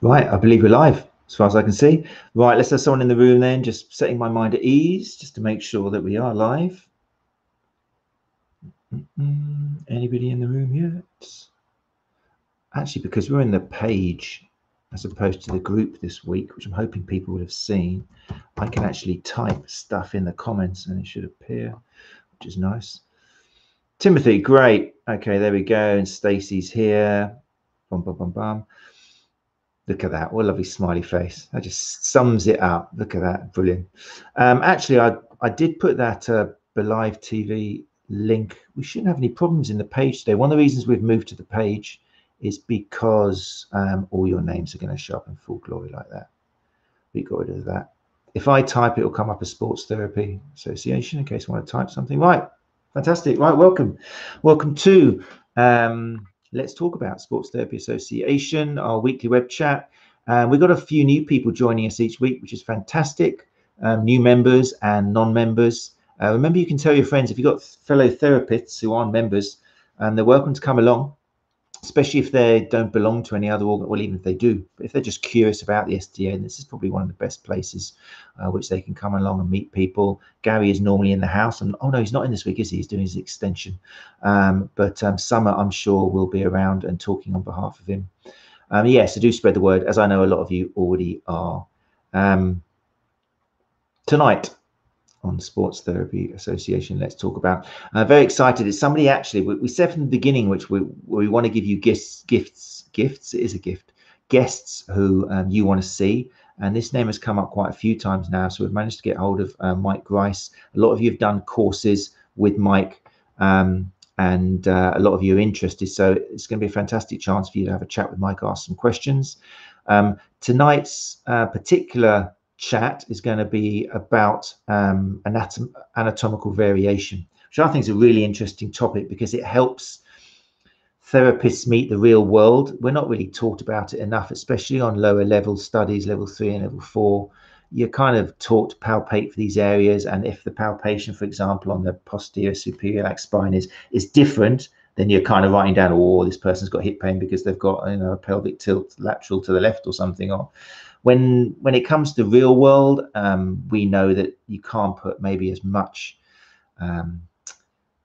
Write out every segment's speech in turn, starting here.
Right, I believe we're live as far as I can see. Right, let's have someone in the room then, just setting my mind at ease, just to make sure that we are live. Mm-mm. Anybody in the room yet? Actually, because we're in the page as opposed to the group this week, which I'm hoping people would have seen, I can actually type stuff in the comments and it should appear, which is nice. Timothy, great. Okay, there we go. And Stacey's here. Bum, bum, bum, bum. Look at that. What a lovely smiley face. That just sums it up. Look at that. Brilliant. Um, actually, I, I did put that uh, Belive TV link. We shouldn't have any problems in the page today. One of the reasons we've moved to the page is because um, all your names are going to show up in full glory like that. We got rid of that. If I type, it will come up as Sports Therapy Association in case I want to type something. Right. Fantastic. Right. Welcome. Welcome to um, let's talk about Sports Therapy Association, our weekly web chat. Uh, we've got a few new people joining us each week, which is fantastic. Um, new members and non-members. Uh, remember, you can tell your friends if you've got fellow therapists who aren't members, and um, they're welcome to come along especially if they don't belong to any other organ, well, even if they do, but if they're just curious about the STA, this is probably one of the best places uh, which they can come along and meet people. Gary is normally in the house, and oh no, he's not in this week, is he? He's doing his extension. Um, but um, Summer, I'm sure, will be around and talking on behalf of him. Um, yes, yeah, so do spread the word, as I know a lot of you already are. Um, tonight, on Sports Therapy Association. Let's talk about. Uh, very excited. It's somebody actually we, we, said from the beginning, which we we want to give you gifts, gifts, gifts. It is a gift. Guests who um, you want to see, and this name has come up quite a few times now. So we've managed to get hold of uh, Mike Grice. A lot of you have done courses with Mike. Um, and uh, a lot of you are interested. So it's going to be a fantastic chance for you to have a chat with Mike, ask some questions. Um, tonight's uh, particular chat is going to be about um, anatom- anatomical variation, which I think is a really interesting topic because it helps therapists meet the real world. We're not really taught about it enough, especially on lower level studies, level three and level four. You're kind of taught to palpate for these areas, and if the palpation, for example, on the posterior superior iliac spine is is different, then you're kind of writing down, oh, this person's got hip pain because they've got you know a pelvic tilt lateral to the left or something, or when when it comes to the real world, um, we know that you can't put maybe as much um,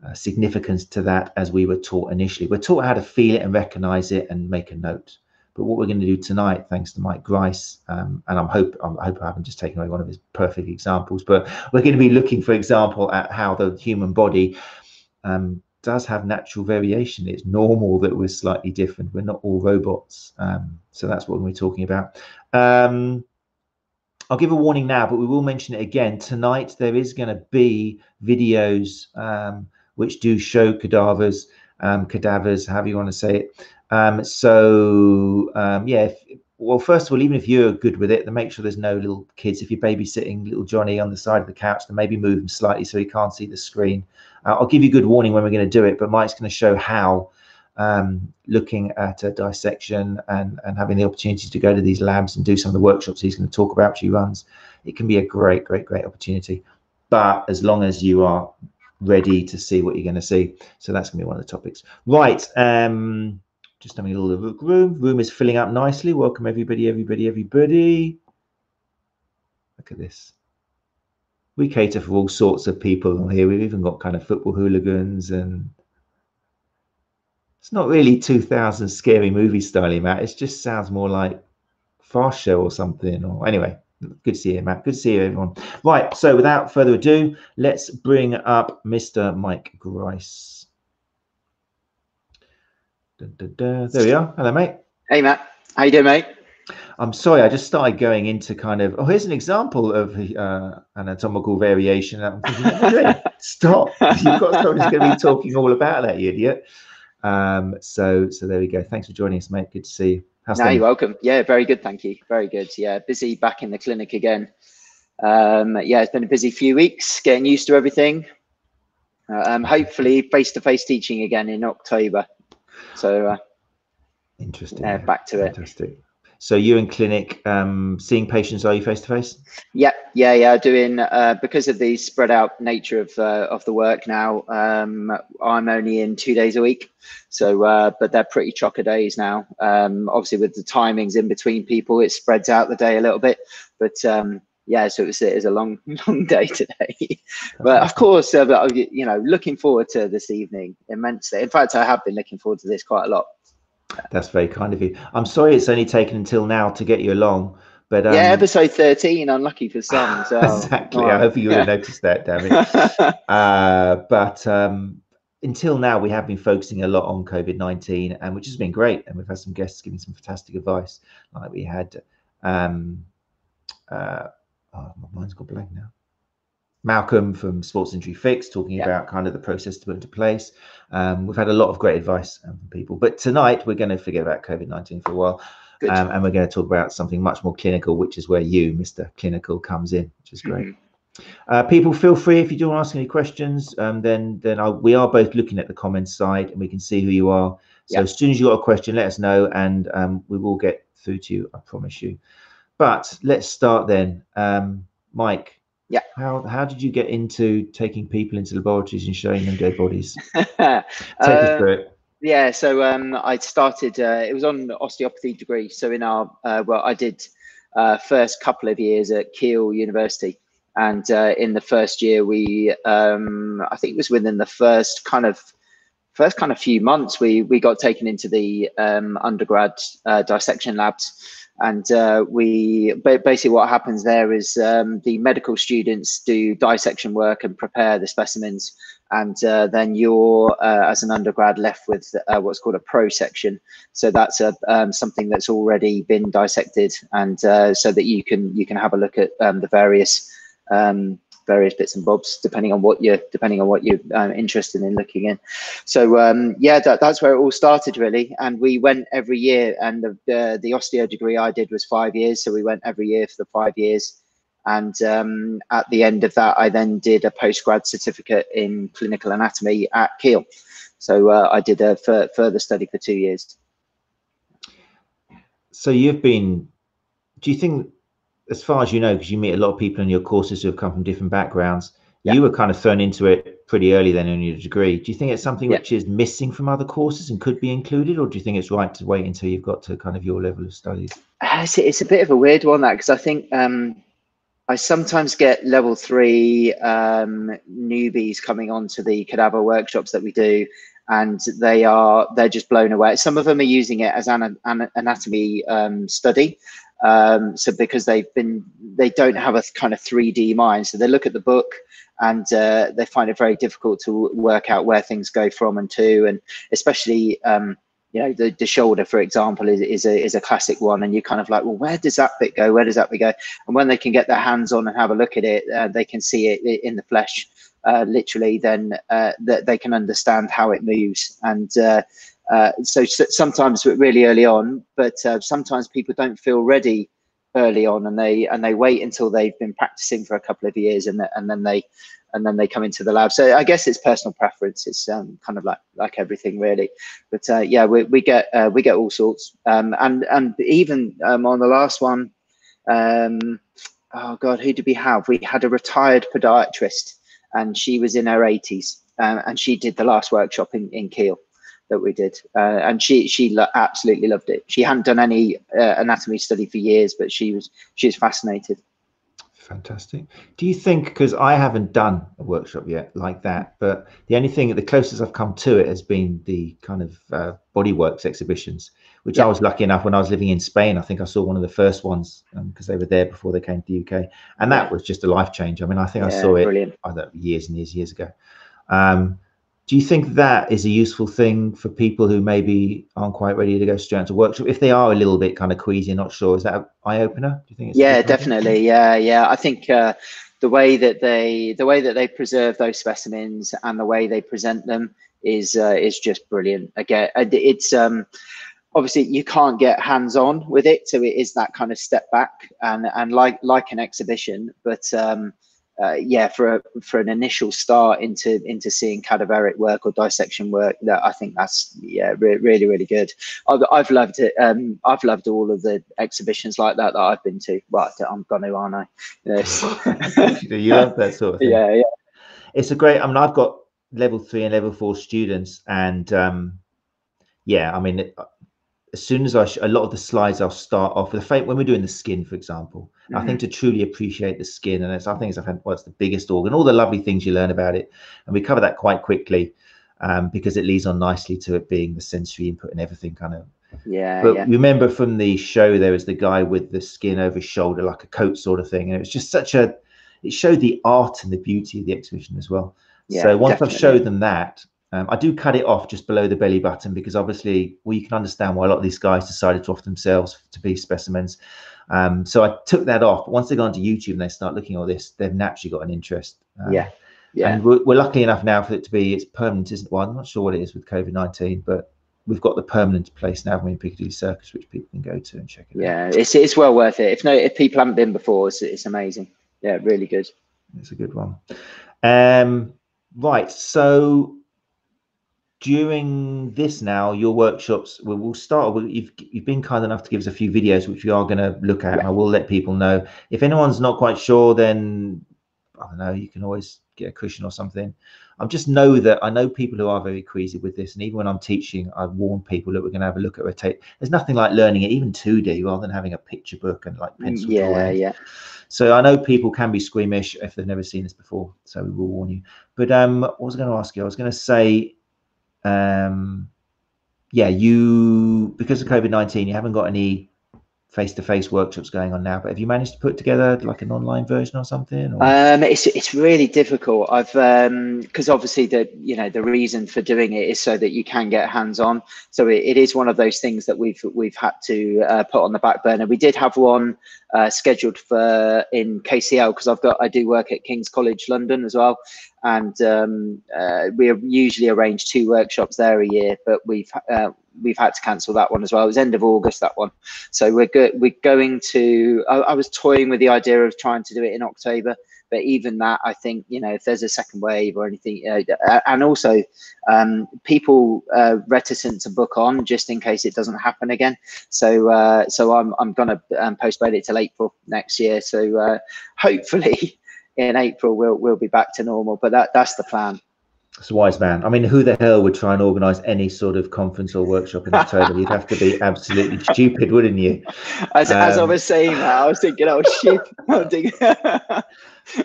uh, significance to that as we were taught initially. We're taught how to feel it and recognize it and make a note. But what we're going to do tonight, thanks to Mike Grice, um, and I'm hope I'm, I hope I haven't just taken away one of his perfect examples, but we're going to be looking, for example, at how the human body um, does have natural variation. It's normal that we're slightly different. We're not all robots. Um, so that's what we're talking about. Um, I'll give a warning now, but we will mention it again. Tonight, there is going to be videos um, which do show cadavers, um, cadavers, however you want to say it. Um, so, um, yeah, if, well, first of all, even if you're good with it, then make sure there's no little kids. If you're babysitting little Johnny on the side of the couch, then maybe move him slightly so he can't see the screen. Uh, I'll give you good warning when we're going to do it, but Mike's going to show how um, looking at a dissection and, and having the opportunity to go to these labs and do some of the workshops he's going to talk about, which he runs, it can be a great, great, great opportunity. But as long as you are ready to see what you're going to see. So that's going to be one of the topics. Right. Um, just having a little room. Room is filling up nicely. Welcome everybody, everybody, everybody. Look at this we cater for all sorts of people here. We've even got kind of football hooligans and it's not really 2000 scary movie style, Matt. It just sounds more like fast show or something. Or anyway, good to see you, Matt. Good to see you, everyone. Right. So without further ado, let's bring up Mr. Mike Grice. There we are. Hello, mate. Hey, Matt. How you doing, mate? I'm sorry, I just started going into kind of, oh, here's an example of uh, anatomical variation. Thinking, stop. You've got someone who's going to be talking all about that, you idiot. Um, so, so there we go. Thanks for joining us, mate. Good to see you. How's no, you're welcome. Yeah, very good. Thank you. Very good. Yeah, busy back in the clinic again. Um, yeah, it's been a busy few weeks, getting used to everything. Uh, um, hopefully, face-to-face teaching again in October. So, uh, interesting. Yeah, back to Fantastic. it. So you're in clinic, um, seeing patients. Are you face to face? Yeah, yeah, yeah. Doing uh, because of the spread out nature of uh, of the work now. Um, I'm only in two days a week, so uh, but they're pretty chocker days now. Um, obviously, with the timings in between people, it spreads out the day a little bit. But um, yeah, so it was, it was a long, long day today. but of course, uh, you know, looking forward to this evening immensely. In fact, I have been looking forward to this quite a lot. That's very kind of you. I'm sorry it's only taken until now to get you along. But um, yeah, episode 13, unlucky for some. So. exactly. Oh. I hope you would have noticed that, damn it. uh, but um, until now, we have been focusing a lot on COVID 19, and which has been great. And we've had some guests giving some fantastic advice. Like we had, um, uh, oh, my mind's gone blank now. Malcolm from Sports Injury Fix talking yeah. about kind of the process to put into place. Um, we've had a lot of great advice um, from people, but tonight we're going to forget about COVID 19 for a while. Um, and we're going to talk about something much more clinical, which is where you, Mr. Clinical, comes in, which is great. Mm-hmm. Uh, people, feel free if you do want to ask any questions. Um, then, then I, we are both looking at the comments side, and we can see who you are. So as soon as you got a question, let us know, and um, we will get through to you. I promise you. But let's start then, um, Mike. Yeah. How how did you get into taking people into laboratories and showing them dead bodies? Take uh, us through it. Yeah, so um, I started. Uh, it was on osteopathy degree. So in our uh, well, I did uh, first couple of years at Keele University, and uh, in the first year, we um, I think it was within the first kind of first kind of few months, we we got taken into the um, undergrad uh, dissection labs and uh, we basically what happens there is um, the medical students do dissection work and prepare the specimens. And uh, then you're uh, as an undergrad left with uh, what's called a pro section so that's a um, something that's already been dissected and uh, so that you can you can have a look at um, the various um, various bits and bobs depending on what you're depending on what you're um, interested in looking in. So um, yeah that, that's where it all started really. And we went every year and the, the, osteo degree i did was five years. So we went every year for the five years. And um, at the end of that i then did a postgrad certificate in clinical anatomy at Keele. So uh, i did a further study for two years. So you've been do you think as far as you know, because you meet a lot of people in your courses who have come from different backgrounds, yeah. you were kind of thrown into it pretty early then in your degree. Do you think it's something yeah. which is missing from other courses and could be included, or do you think it's right to wait until you've got to kind of your level of studies? Uh, it's, it's a bit of a weird one that because I think um, I sometimes get level three um, newbies coming onto the cadaver workshops that we do, and they are they're just blown away. Some of them are using it as an, an anatomy um, study, um, so because they've been, they don't have a kind of 3D mind. So they look at the book and uh, they find it very difficult to work out where things go from and to, and especially, um, you know, the, the shoulder, for example, is, is a is a classic one. And you're kind of like, well, where does that bit go? Where does that bit go? And when they can get their hands on and have a look at it, uh, they can see it in the flesh. Uh, literally, then uh, that they can understand how it moves, and uh, uh, so, sometimes really early on, but uh, sometimes people don't feel ready early on, and they and they wait until they've been practicing for a couple of years, and and then they and then they come into the lab. So I guess it's personal preference. It's um, kind of like like everything really. But uh, yeah, we, we get uh, we get all sorts, um, and and even um, on the last one, um, oh god, who did we have? We had a retired podiatrist, and she was in her 80s, uh, and she did the last workshop in in Keele that we did, uh, and she she absolutely loved it. She hadn't done any uh, anatomy study for years, but she was she was fascinated. Fantastic. Do you think because I haven't done a workshop yet like that, but the only thing the closest I've come to it has been the kind of uh, Body Worlds exhibitions, which yeah. I was lucky enough when I was living in Spain. I think I saw one of the first ones because um, they were there before they came to the UK, and that was just a life change. I mean, I think yeah, I saw it brilliant. years and years years ago. Um, do you think that is a useful thing for people who maybe aren't quite ready to go straight into workshop if they are a little bit kind of queasy not sure is that an eye-opener do you think yeah definitely yeah yeah i think uh, the way that they the way that they preserve those specimens and the way they present them is uh, is just brilliant again it's um obviously you can't get hands on with it so it is that kind of step back and and like like an exhibition but um uh, yeah, for a, for an initial start into into seeing cadaveric work or dissection work, that I think that's yeah, re- really really good. I've, I've loved it. Um, I've loved all of the exhibitions like that that I've been to. Well, I'm gonna, aren't I? Yes. you love that sort of thing. Yeah, yeah. It's a great. I mean, I've got level three and level four students, and um, yeah, I mean, it, as soon as I sh- a lot of the slides I'll start off with the when we're doing the skin, for example. Mm-hmm. I think to truly appreciate the skin, and it's I think it's well, it's the biggest organ, all the lovely things you learn about it, and we cover that quite quickly um, because it leads on nicely to it being the sensory input and everything kind of. Yeah. But yeah. remember from the show, there was the guy with the skin over his shoulder, like a coat sort of thing, and it was just such a. It showed the art and the beauty of the exhibition as well. Yeah, so once definitely. I've showed them that, um, I do cut it off just below the belly button because obviously, well, you can understand why a lot of these guys decided to offer themselves to be specimens. Um, so I took that off. But once they go onto YouTube and they start looking at all this, they've naturally got an interest. Um, yeah. Yeah. And we're, we're, lucky enough now for it to be it's permanent, isn't it? Well, I'm not sure what it is with COVID 19, but we've got the permanent place now in Piccadilly Circus, which people can go to and check it yeah, out. Yeah, it's, it's well worth it. If no, if people haven't been before, it's, it's amazing. Yeah, really good. It's a good one. Um, right. So during this now, your workshops, we'll, we'll start. We'll, you've, you've been kind enough to give us a few videos, which we are going to look at. Yeah. I will let people know. If anyone's not quite sure, then I don't know, you can always get a cushion or something. I just know that I know people who are very queasy with this. And even when I'm teaching, I warn people that we're going to have a look at rotate. There's nothing like learning it, even 2D, rather than having a picture book and like pencil Yeah, drawing. yeah. So I know people can be squeamish if they've never seen this before. So we will warn you. But um, what was I going to ask you? I was going to say, um, yeah, you because of COVID nineteen, you haven't got any face-to-face workshops going on now but have you managed to put together like an online version or something or? um it's it's really difficult. I've um because obviously the you know the reason for doing it is so that you can get hands on so it, it is one of those things that we've we've had to uh, put on the back burner. We did have one uh, scheduled for in kcl because i've got i do work at king's college london as well. And um, uh, we usually arrange two workshops there a year, but we've uh, we've had to cancel that one as well. It was end of August that one, so we're go- we're going to. I, I, was toying with the idea of trying to do it in October, but even that, I think you know, if there's a second wave or anything, and also um, people uh, reticent to book on just in case it doesn't happen again. So uh, so I'm I'm gonna um, postpone it till April next year. So uh, hopefully in April we'll we'll be back to normal. But that that's the plan. It's a wise man. I mean, who the hell would try and organise any sort of conference or workshop in October? You'd have to be absolutely stupid, wouldn't you? As, um, as I um, was saying that, I was thinking, oh shit.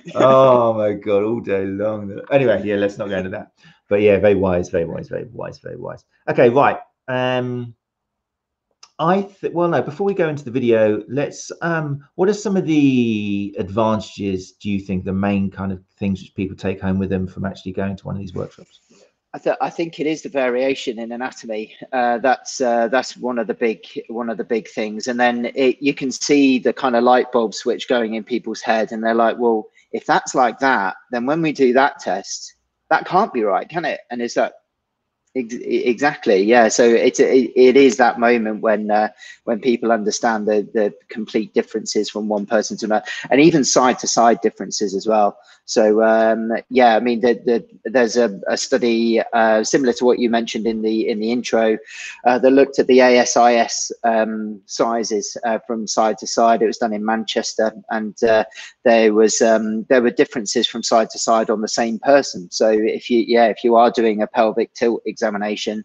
oh my god, all day long. Anyway, yeah, let's not go into that. But yeah, very wise, very wise, very wise, very wise. Okay, right. Um, I think, well, no, before we go into the video, let's, um, what are some of the advantages do you think the main kind of things which people take home with them from actually going to one of these workshops? I, th- I think it is the variation in anatomy. Uh, that's uh, that's one of the big one of the big things, and then it, you can see the kind of light bulb switch going in people's head, and they're like, "Well, if that's like that, then when we do that test, that can't be right, can it?" And is that Exactly. Yeah. So it's it, it is that moment when uh, when people understand the the complete differences from one person to another, and even side to side differences as well. So um, yeah, I mean, the, the, there's a, a study uh, similar to what you mentioned in the in the intro uh, that looked at the ASIS um, sizes uh, from side to side. It was done in Manchester, and uh, there was um, there were differences from side to side on the same person. So if you yeah, if you are doing a pelvic tilt examination,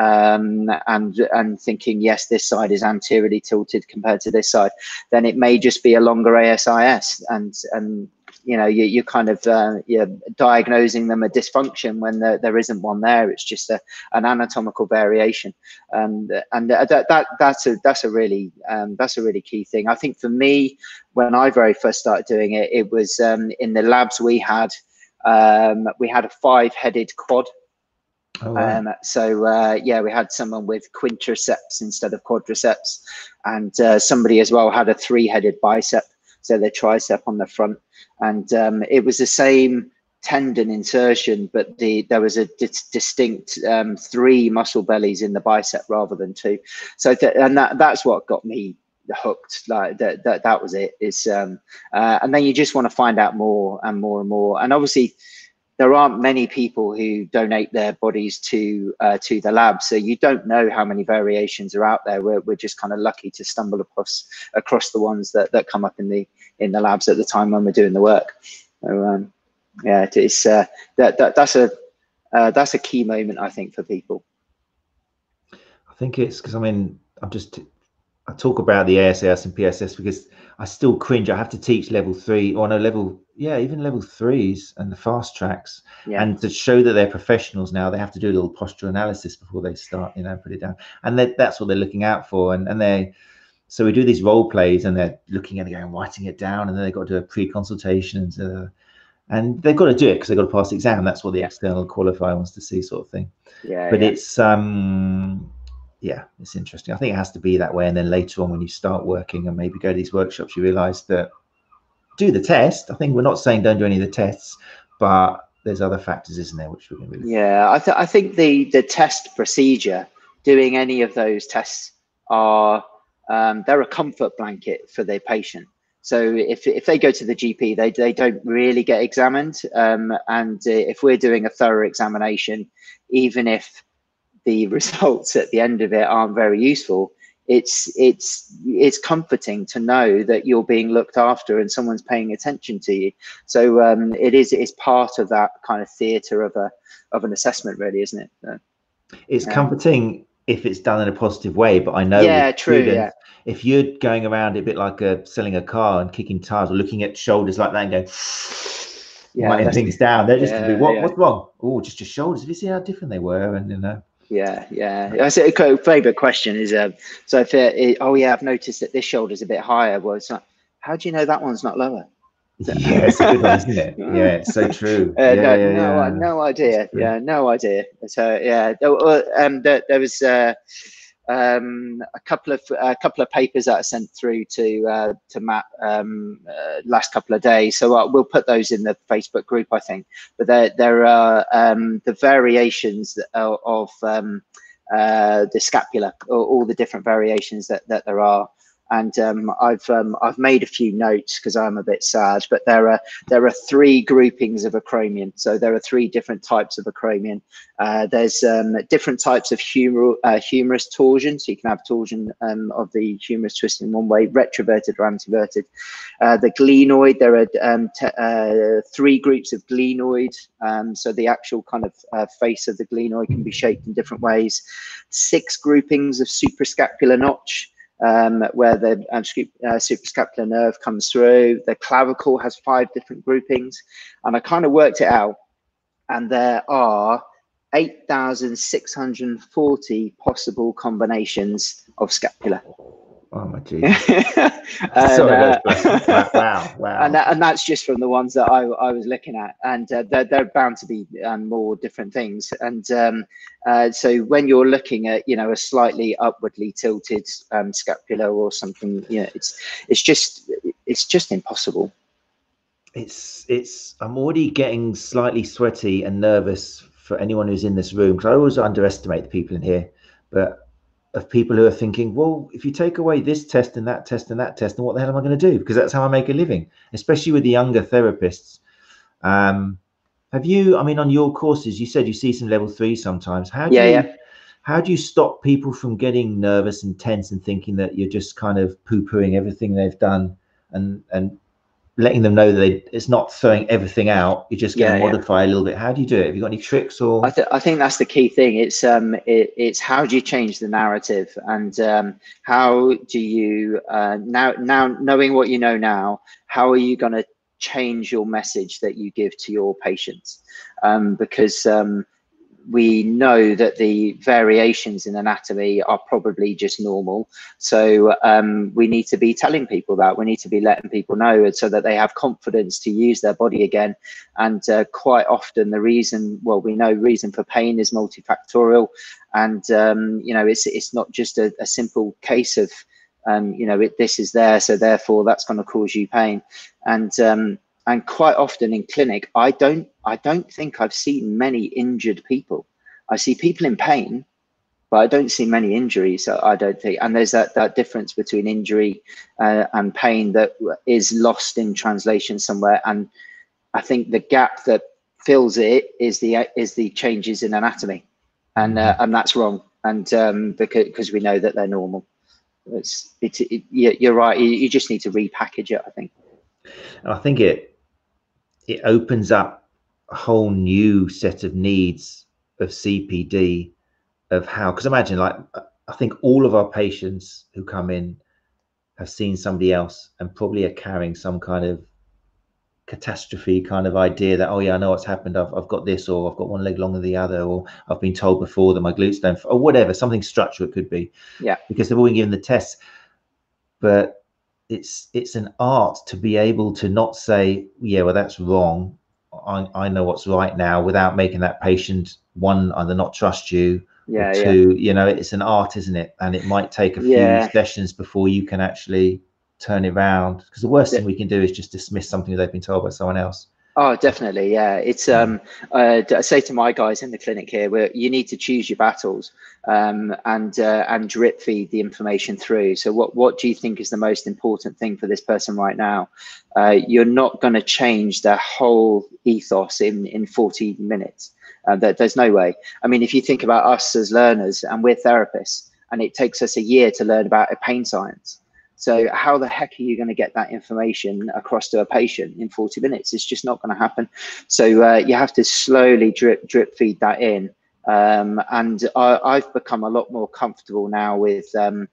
um, and and thinking yes, this side is anteriorly tilted compared to this side, then it may just be a longer ASIS, and and you know you, you're kind of uh, you're diagnosing them a dysfunction when there, there isn't one there. It's just a, an anatomical variation. And and that, that that's a that's a really um, that's a really key thing. I think for me when i very first started doing it it was um, in the labs we had um, we had a five-headed quad Oh, wow. um, so uh, yeah, we had someone with quintriceps instead of quadriceps, and uh, somebody as well had a three-headed bicep, so the tricep on the front and um, it was the same tendon insertion, but the there was a distinct um, three muscle bellies in the bicep rather than two. So th- and that that's what got me hooked like that that, that was it it's um uh, and then you just want to find out more and more and more and obviously there aren't many people who donate their bodies to uh, to the lab, so you don't know how many variations are out there. We're, we're just kind of lucky to stumble across across the ones that, that come up in the in the labs at the time when we're doing the work. So um, yeah, it's uh, that, that that's a uh, that's a key moment I think for people. I think it's because I mean I'm just I talk about the ASIS and PSIS because I still cringe. I have to teach level three or no level, yeah, even level threes and the fast tracks. Yeah. And to show that they're professionals now, they have to do a little posture analysis before they start, you know, put it down. And that's what they're looking out for. And and they so we do these role plays and they're looking at it going, writing it down, and then they've got to do a pre-consultation and uh, and they've got to do it because they've got to pass the exam. That's what the external qualifier wants to see, sort of thing. Yeah. But yeah. it's um yeah, it's interesting. I think it has to be that way. And then later on, when you start working and maybe go to these workshops, you realize that do the test. I think we're not saying don't do any of the tests, but there's other factors, isn't there, which we're going to really. Yeah, I, th- I think the the test procedure, doing any of those tests, are um, they're a comfort blanket for their patient. So if, if they go to the GP, they, they don't really get examined. Um, and if we're doing a thorough examination, even if the results at the end of it aren't very useful. It's it's it's comforting to know that you're being looked after and someone's paying attention to you. So um, it is it's part of that kind of theater of a of an assessment really isn't it? So, it's um, comforting if it's done in a positive way but i know yeah true students, yeah if you're going around a bit like a selling a car and kicking tires or looking at shoulders like that and going yeah, things down they're just yeah, what, yeah. what's wrong? Oh just your shoulders. Have you seen how different they were? And you know yeah, yeah. I say a favorite question is uh, so if it, it, oh yeah, I've noticed that this shoulder's a bit higher. Well, it's not. How do you know that one's not lower? yeah, it's a good one, isn't it? Yeah, it's so true. Uh, yeah, no, yeah, no, yeah. no idea. Yeah, no idea. So yeah, um, there, there was. Uh, um, a couple of a couple of papers that I sent through to uh, to Matt um, uh, last couple of days. So uh, we'll put those in the Facebook group, I think. But there there are um, the variations of, of um, uh, the scapula, all the different variations that that there are and um, I've um, I've made a few notes because I'm a bit sad. But there are there are three groupings of acromion. So there are three different types of acromion. Uh, there's um, different types of humor, uh, humerus torsion. So you can have torsion um, of the humerus twisting one way, retroverted or anteverted. Uh, the glenoid. There are um, uh, three groups of glenoid. Um, so the actual kind of uh, face of the glenoid can be shaped in different ways. Six groupings of suprascapular notch um, where the uh, suprascapular nerve comes through. The clavicle has five different groupings, and I kind of worked it out, and there are 8,640 possible combinations of scapula. Oh my Jesus! and, Sorry, uh, wow, wow. And, that, and that's just from the ones that I, I was looking at, and uh, they're, they're bound to be um, more different things. And um, uh, so when you're looking at you know a slightly upwardly tilted um, scapula or something, you know, it's it's just it's just impossible. It's it's. I'm already getting slightly sweaty and nervous for anyone who's in this room because I always underestimate the people in here, but of people who are thinking, well, if you take away this test and that test and that test, then what the hell am I going to do? Because that's how I make a living, especially with the younger therapists. Um, have you, I mean, on your courses, you said you see some level three sometimes. How do yeah, you, yeah. How do you stop people from getting nervous and tense and thinking that you're just kind of poo pooing everything they've done and, and letting them know that they, it's not throwing everything out. You're just going yeah, to modify yeah. a little bit. How do you do it? Have you got any tricks or? I, th- I think that's the key thing. It's um, it, it's how do you change the narrative, and um, how do you uh, now now knowing what you know now, how are you going to change your message that you give to your patients? Um, because um, we know that the variations in anatomy are probably just normal. So um, we need to be telling people that. We need to be letting people know so that they have confidence to use their body again. And uh, quite often, the reason, well, we know reason for pain is multifactorial, and um, you know, it's it's not just a, a simple case of um, you know, it, this is there, so therefore that's going to cause you pain. And um, and quite often in clinic i don't i don't think i've seen many injured people i see people in pain but I don't see many injuries. I don't think, and there's that that difference between injury uh, and pain that is lost in translation somewhere. And I think the gap that fills it is the is the changes in anatomy, and uh, and that's wrong. And um, because because we know that they're normal, it's it's it, you're right. You, you just need to repackage it. I think. I think it it opens up a whole new set of needs of CPD of how because imagine like I think all of our patients who come in have seen somebody else and probably are carrying some kind of catastrophe kind of idea that oh yeah I know what's happened. I've, I've got this or I've got one leg longer than the other or I've been told before that my glutes don't or whatever something structural it could be. Yeah. Because they've all been given the tests but it's it's an art to be able to not say yeah well that's wrong I, I know what's right now without making that patient one either not trust you yeah, to yeah. you know it's an art isn't it and it might take a few Yeah. sessions before you can actually turn it around because the worst Yeah. thing we can do is just dismiss something they've been told by someone else Oh, definitely. Yeah. It's, um, uh, I say to my guys in the clinic here, where you need to choose your battles, um, and, uh, and drip feed the information through. So what, what do you think is the most important thing for this person right now? Uh, you're not going to change their whole ethos in, in 40 minutes. Uh, there, there's no way. I mean, if you think about us as learners and we're therapists and it takes us a year to learn about a pain science. So how the heck are you going to get that information across to a patient in 40 minutes? It's just not going to happen. So uh, you have to slowly drip drip feed that in. Um, and I, I've become a lot more comfortable now with. Um,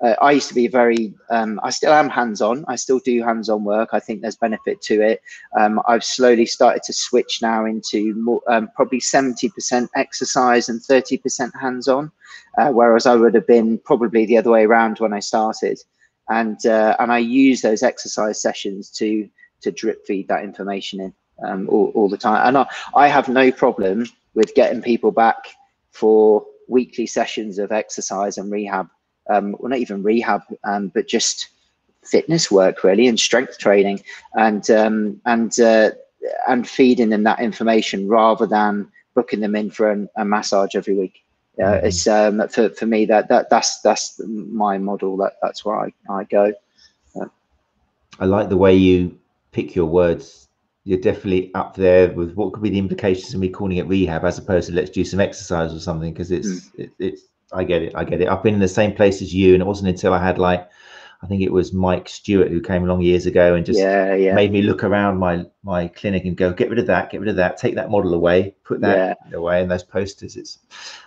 uh, I used to be very. Um, I still am hands-on. I still do hands-on work. I think there's benefit to it. Um, I've slowly started to switch now into more, um, probably 70% exercise and 30% hands-on, uh, whereas I would have been probably the other way around when I started and uh, and I use those exercise sessions to to drip feed that information in um, all, all the time. And I, I have no problem with getting people back for weekly sessions of exercise and rehab. Um, well, not even rehab, um, but just fitness work really and strength training and um, and uh, and feeding them that information rather than booking them in for an, a massage every week. Yeah, Mhm. it's um, for, for me that, that that's that's my model. That that's where I, I go. i like the way you pick your words you're definitely up there with what could be the implications of me calling it rehab as opposed to let's do some exercise or something because it's it, it's i get it i get it i've been in the same place as you and it wasn't until i had like i think it was mike stewart who came along years ago and just yeah, yeah, made me look around my my clinic and go get rid of that get rid of that take that model away put that away and those posters. It's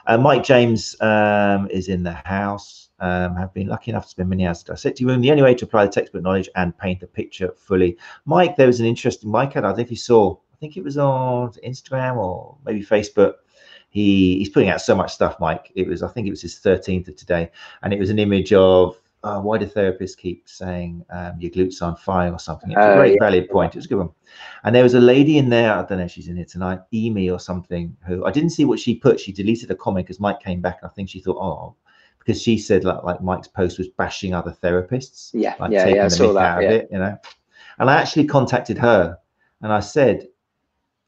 uh, mike james um, is in the house um, have been lucky enough to spend many hours at dissecting room the only way to apply the textbook knowledge and paint the picture fully. Mike there was an interesting mike had i don't know if you saw i think it was on instagram or maybe facebook. He he's putting out so much stuff mike. It was i think it was his 13th of today. And it was an image of uh, why do therapists keep saying um, your glutes are on fire or something? It's a Oh, great yeah. valid point. It was a good one. And there was a lady in there, I don't know if she's in here tonight, Amy or something, who I didn't see what she put. She deleted a comment because Mike came back and I think she thought, oh, because she said like, like Mike's post was bashing other therapists, yeah, like yeah, taking yeah. I the saw that. out Yeah. of it, you know. And I actually contacted her and I said,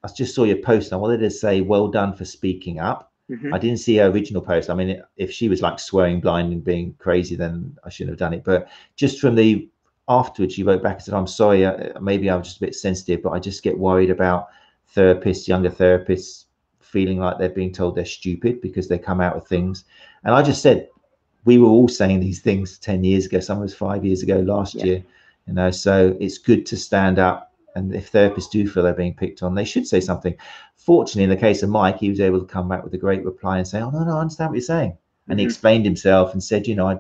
I just saw your post and I wanted to say, well done for speaking up. Mhm. I didn't see her original post. I mean, if she was like swearing blind and being crazy, then I shouldn't have done it. But just from the afterwards, she wrote back and said, "I'm sorry, uh, maybe I'm just a bit sensitive, but I just get worried about therapists, younger therapists, feeling like they're being told they're stupid because they come out with things." And I just said, we were all saying these things ten years ago. Some was five years ago, last Yeah. year. You know, so it's good to stand up. And if therapists do feel they're being picked on, they should say something fortunately, in the case of Mike, he was able to come back with a great reply and say, "Oh no, no, I understand what you're saying," and he Mhm. explained himself and said, "You know, I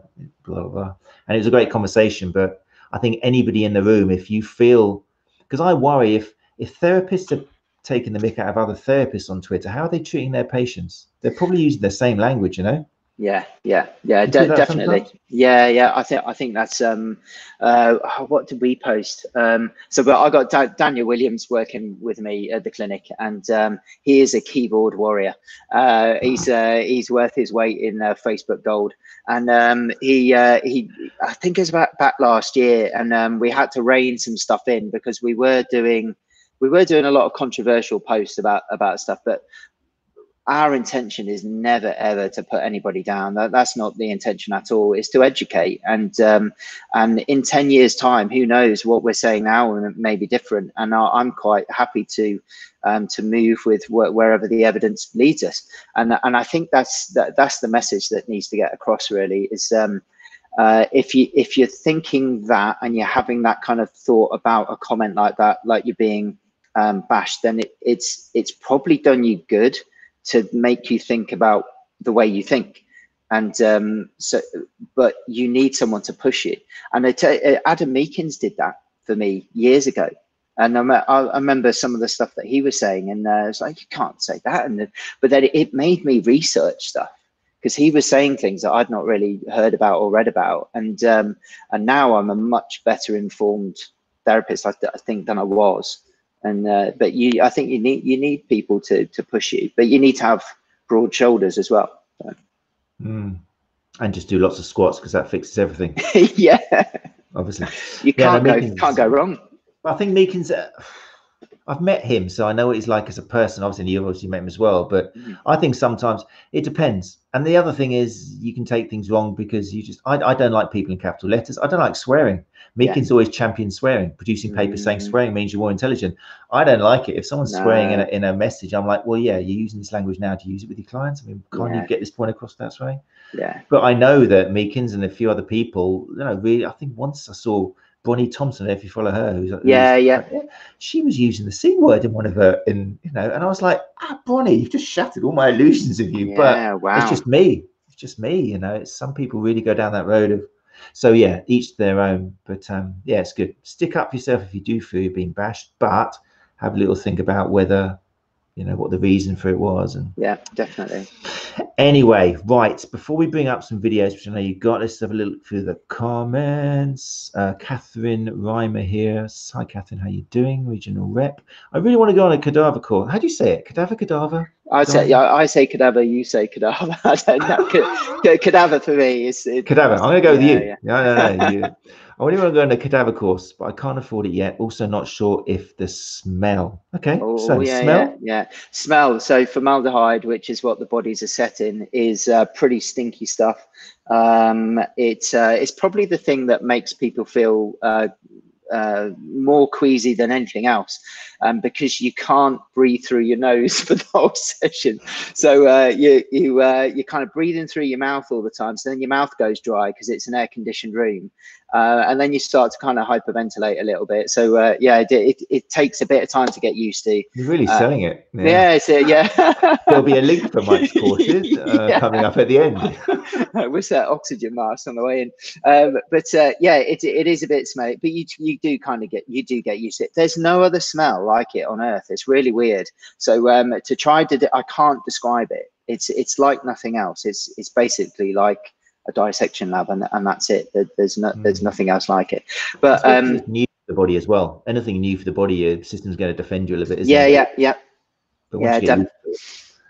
blah blah blah," and it was a great conversation. But I think anybody in the room, if you feel, because I worry if if therapists are taking the mick out of other therapists on Twitter, how are they treating their patients? They're probably using the same language, you know. Yeah, yeah, yeah, de- definitely. sometimes? Yeah, yeah. I think I think that's um, uh, what did we post? Um, so, but I got da- Daniel Williams working with me at the clinic, and um, he is a keyboard warrior. Uh, he's uh, he's worth his weight in uh, Facebook gold, and um, he uh, he I think it was about back last year, and um, we had to rein some stuff in because we were doing we were doing a lot of controversial posts about about stuff, but our intention is never ever to put anybody down. That, that's not the intention at all. It's to educate, and um, and in ten years' time, who knows what we're saying now may be different. And I'm quite happy to um, to move with wh wherever the evidence leads us. And and I think that's that, that's the message that needs to get across. Really, is um, uh, if you if you're thinking that and you're having that kind of thought about a comment like that, like you're being um, bashed, then it, it's it's probably done you good to make you think about the way you think. And um, so but you need someone to push you and uh, adam meakins did that for me years ago. And I, I, remember some of the stuff that he was saying and uh, was like you can't say that. And but then it made me research stuff because he was saying things that I'd not really heard about or read about. And um, and now I'm a much better informed therapist I, I think than I was and uh, but you i think you need you need people to to push you but you need to have broad shoulders as well so. mm. and just do lots of squats because that fixes everything yeah obviously you can't yeah, go can't go wrong i think meakins uh, I've met him, so I know what he's like as a person. Obviously, you've obviously met him as well. But mm. I think sometimes it depends. And the other thing is, you can take things wrong because you just. I, I don't like people in capital letters. I don't like swearing. Meakins yeah. always championed swearing, producing papers mm. saying swearing means you're more intelligent. I don't like it. If someone's no. swearing in a, in a message, I'm like, well, yeah, you're using this language now to use it with your clients. I mean, can't yeah. you get this point across that way? Yeah. But I know that Meakins and a few other people, you know, really, I think once I saw Bonnie Thompson, if you follow her, who's yeah, who's, yeah, she was using the c word in one of her, in you know, and I was like, ah, Bonnie, you've just shattered all my illusions of you. Yeah, but wow. it's just me. It's just me. You know, it's some people really go down that road of. So yeah, each their own. But um, yeah, it's good. Stick up for yourself if you do feel you're being bashed, but have a little think about whether you know what the reason for it was and yeah definitely anyway right before we bring up some videos which i know you got let's have a little look through the comments uh catherine reimer here hi catherine how you doing regional rep i really want to go on a cadaver call how do you say it cadaver cadaver I say, yeah, I say cadaver. You say cadaver. I don't know. cadaver for me is cadaver. I'm going to go with you. Yeah. No, no, no. You. I really want to go on a cadaver course, but I can't afford it yet. Also, not sure if the smell. Okay, oh, so yeah, smell. Yeah, yeah, smell. So formaldehyde, which is what the bodies are set in, is uh, pretty stinky stuff. Um, it's uh, it's probably the thing that makes people feel uh, uh, more queasy than anything else um, because you can't breathe through your nose for the whole session. So uh, you you uh, you're kind of breathing through your mouth all the time. So then your mouth goes dry because it's an air conditioned room, uh, and then you start to kind of hyperventilate a little bit. So uh, yeah, it, it, it, takes a bit of time to get used to. You're really uh, selling it. Yeah, yeah. yeah. There'll be a link for Mike's courses uh, yeah. coming up at the end. With that oxygen mask on the way in, um, but uh, yeah, it, it is a bit smelly, but you you do kind of get you do get used to it. There's no other smell like it on earth. It's really weird. So um, to try to, I can't describe it. It's it's like nothing else. It's it's basically like a dissection lab and, and that's it there's no there's hmm. nothing else like it but um new for the body as well anything new for the body your system's going to defend you a little bit yeah yeah yeah yeah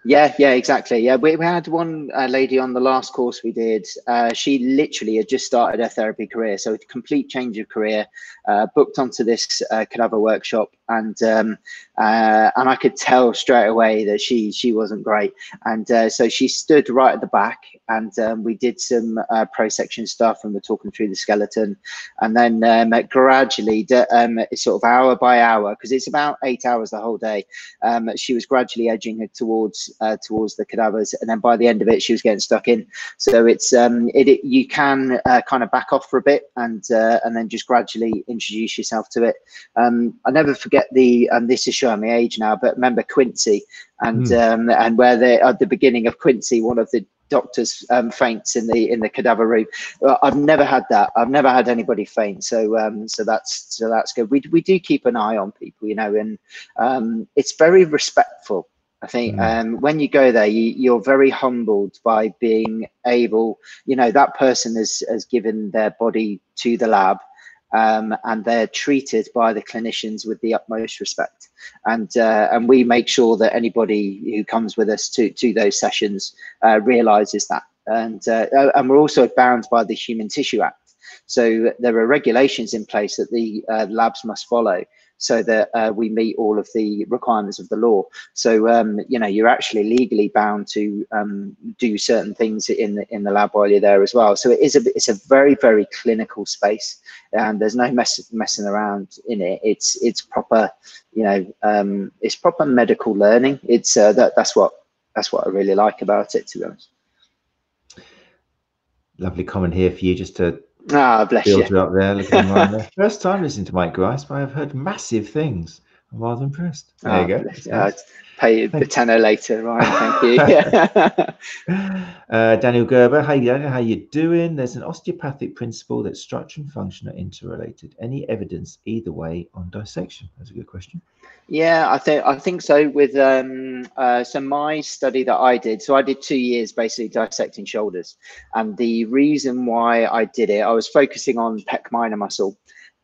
yeah, yeah, exactly. Yeah, we, we had one uh, lady on the last course we did. Uh, she literally had just started her therapy career, so a complete change of career. Uh, booked onto this uh, cadaver workshop, and um, uh, and I could tell straight away that she she wasn't great. And uh, so she stood right at the back, and um, we did some pro section stuff, and we're talking through the skeleton, and then um, gradually, um, sort of hour by hour, because it's about eight hours the whole day. Um, she was gradually edging her towards uh, towards the cadavers, and then by the end of it, she was getting stuck in. So it's um, it, it you can uh, kind of back off for a bit, and uh, and then just gradually introduce yourself to it. Um, I never forget the, and this is showing my age now, but remember Quincy, and mm. um, and where they at the beginning of Quincy, one of the doctors um, faints in the in the cadaver room. I've never had that. I've never had anybody faint. So um, so that's so that's good. We we do keep an eye on people, you know, and um, it's very respectful. I think mm. um, when you go there, you, you're very humbled by being able, you know, that person has, has given their body to the lab um, and they're treated by the clinicians with the utmost respect. And uh, and we make sure that anybody who comes with us to to those sessions uh, realizes that. And uh, and we're also bound by the Human Tissue Act. So there are regulations in place that the uh, labs must follow. So that uh, we meet all of the requirements of the law. So um, you know you're actually legally bound to um, do certain things in the in the lab while you're there as well. So it is a it's a very very clinical space, and there's no mess, messing around in it. It's it's proper, you know, um, it's proper medical learning. It's uh, that that's what that's what I really like about it, to be honest. Lovely comment here for you, just to Ah, bless you. up there. Looking around there. First time listening to Mike Grice, but I've heard massive things. I'm rather impressed. There Ah, you go. bless you. Uh, pay the tenner later, right? Thank you. Uh, Daniel Gerber, hey Daniel, how you doing? There's an osteopathic principle that structure and function are interrelated. Any evidence either way on dissection? That's a good question. Yeah, I think I think so. With um, uh, so my study that I did, so I did two years basically dissecting shoulders, and the reason why I did it, I was focusing on pec minor muscle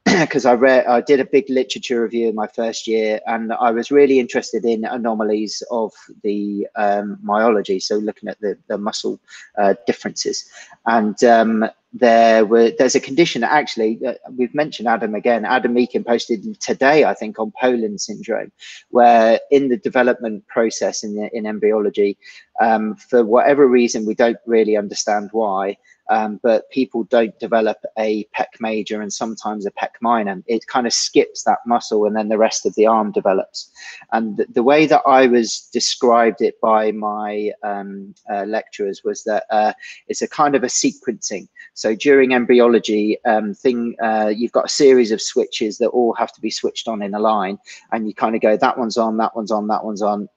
because I read, I did a big literature review in my first year, and I was really interested in anomalies of the um, myology, so looking at the the muscle uh, differences, and um, there were there's a condition that actually uh, we've mentioned Adam again. Adam Meakin posted today, I think, on Poland syndrome, where in the development process in the, in embryology, um, for whatever reason we don't really understand why, um, but people don't develop a pec major and sometimes a pec minor. It kind of skips that muscle, and then the rest of the arm develops. And the, the way that I was described it by my um, uh, lecturers was that uh, it's a kind of a sequencing. So during embryology, um, thing uh, you've got a series of switches that all have to be switched on in a line, and you kind of go that one's on, that one's on, that one's on.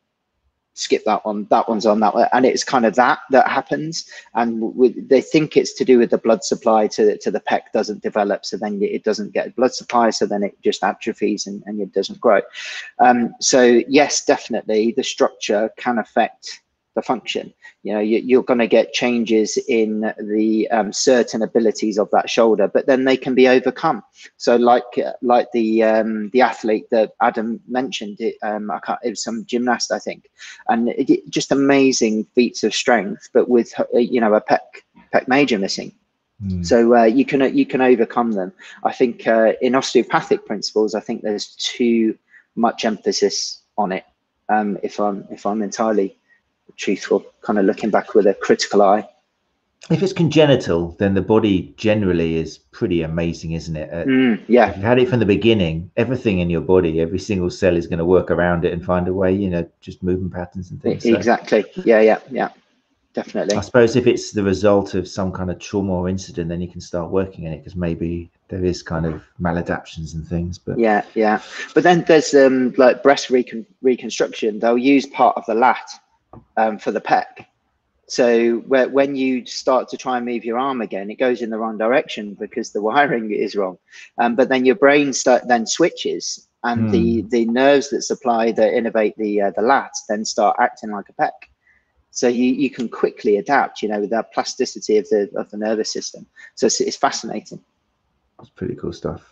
Skip that one, that one's on that one, and it's kind of that that happens. And they think it's to do with the blood supply to to the pec doesn't develop, so then it doesn't get blood supply, so then it just atrophies and, and it doesn't grow. Um, so yes, definitely the structure can affect the function. You know you, you're going to get changes in the um, certain abilities of that shoulder but then they can be overcome. So like uh, like the um, the athlete that adam mentioned it, um, I can't, it was some gymnast i think. And it, it- just amazing feats of strength but with uh, you know a pec pec major missing. Hmm. so uh, you can you can overcome them. I think uh, in osteopathic principles i think there's too much emphasis on it um, if i'm if i'm entirely truthful kind of looking back with a critical eye If it's congenital, then the body generally is pretty amazing, isn't it? Uh, Mm, yeah If you had it from the beginning, everything in your body, every single cell is going to work around it and find a way, you know, just movement patterns and things. So exactly yeah yeah yeah definitely I suppose if it's the result of some kind of trauma or incident, then you can start working in it because maybe there is kind of maladaptions and things. But yeah yeah but then there's um like breast recon- reconstruction they'll use part of the lat um, for the pec so where, when you start to try and move your arm again it goes in the wrong direction because the wiring is wrong. Um, but then your brain start then switches and the the nerves that supply that innovate the uh, the lat then start acting like a pec so you, you can quickly adapt you know with that plasticity of the of the nervous system. So it's, it's fascinating. It's pretty cool stuff.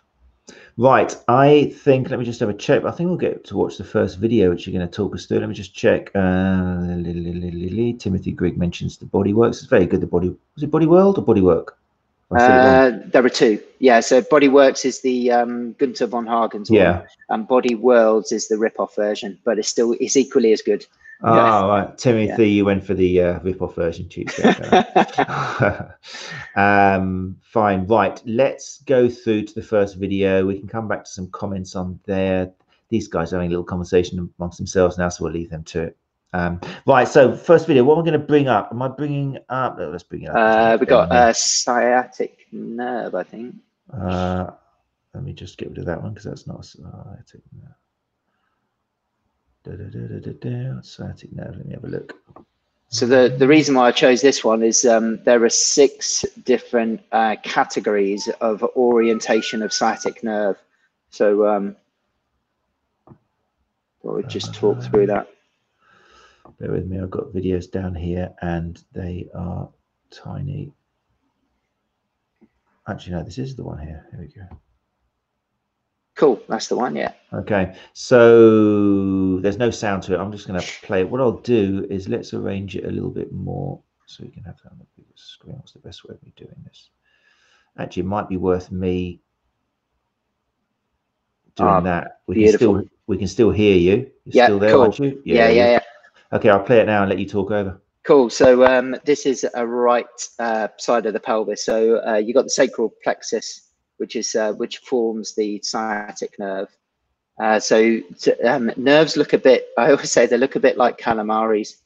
Right, I think let me just have a check. I think we'll get to watch the first video, which you're going to talk us through. Let me just check. Uh, li- li- li- li- li- Timothy Grigg mentions the Body Works. It's very good. The Body was it Body World or Body Work? I said it wrong. Uh, there are two. Yeah. So Body Works is the um, Gunther von Hagens one, yeah. and Body Worlds is the rip-off version, but it's still it's equally as good. Oh, right. Timothy, you went for the uh, rip-off version Tuesday. um, fine. Right. Let's go through to the first video. We can come back to some comments on there. These guys are having a little conversation amongst themselves now, so we'll leave them to it. Um, right. So first video. What am I going to bring up? Am I bringing up? let's bring it up. uh, we got uh, sciatic nerve, I think. Uh, let me just get rid of that one because that's not a sciatic nerve. Da, da, da, da, da, da. Sciatic nerve. Let me have a look. So the the reason why I chose this one is um, there are six different uh, categories of orientation of sciatic nerve. So um, we'll just talk through that. Bear with me. I've got videos down here and they are tiny. Actually, no, this is the one here. Here we go. Cool, that's the one. Yeah. Okay, so there's no sound to it. I'm just going to play it. What I'll do is let's arrange it a little bit more so we can have that on the bigger screen. What's the best way of me doing this? Actually, it might be worth me doing Ah, that. We beautiful. can still we can still hear you. You're Yeah, still there, cool. aren't you? Yeah, yeah, yeah. Okay, I'll play it now and let you talk over. Cool. So um, this is a right uh, side of the pelvis. So uh, you got the sacral plexus, which is uh, which forms the sciatic nerve. Uh, so um, nerves look a bit. I always say they look a bit like calamaris.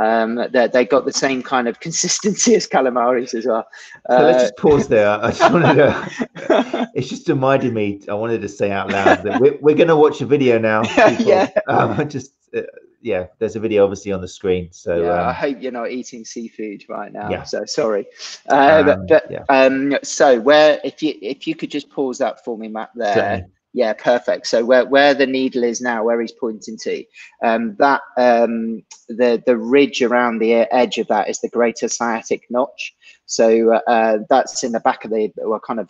Um, they they got the same kind of consistency as calamaris as well. So let's Uh, just pause there. I just wanted to. It's just reminded me. I wanted to say out loud that we're, we're going to watch a video now. people. Yeah. Um, just uh, yeah. There's a video obviously on the screen. So yeah, I um, hope you're not eating seafood right now. Yeah. So sorry. Uh, um, but but yeah, um, so where if you if you could just pause that for me, Matt. There. certainly. Yeah, perfect. So where, where the needle is now, where he's pointing to, um, that um, the the ridge around the edge of that is the greater sciatic notch. So uh, that's in the back of the well, kind of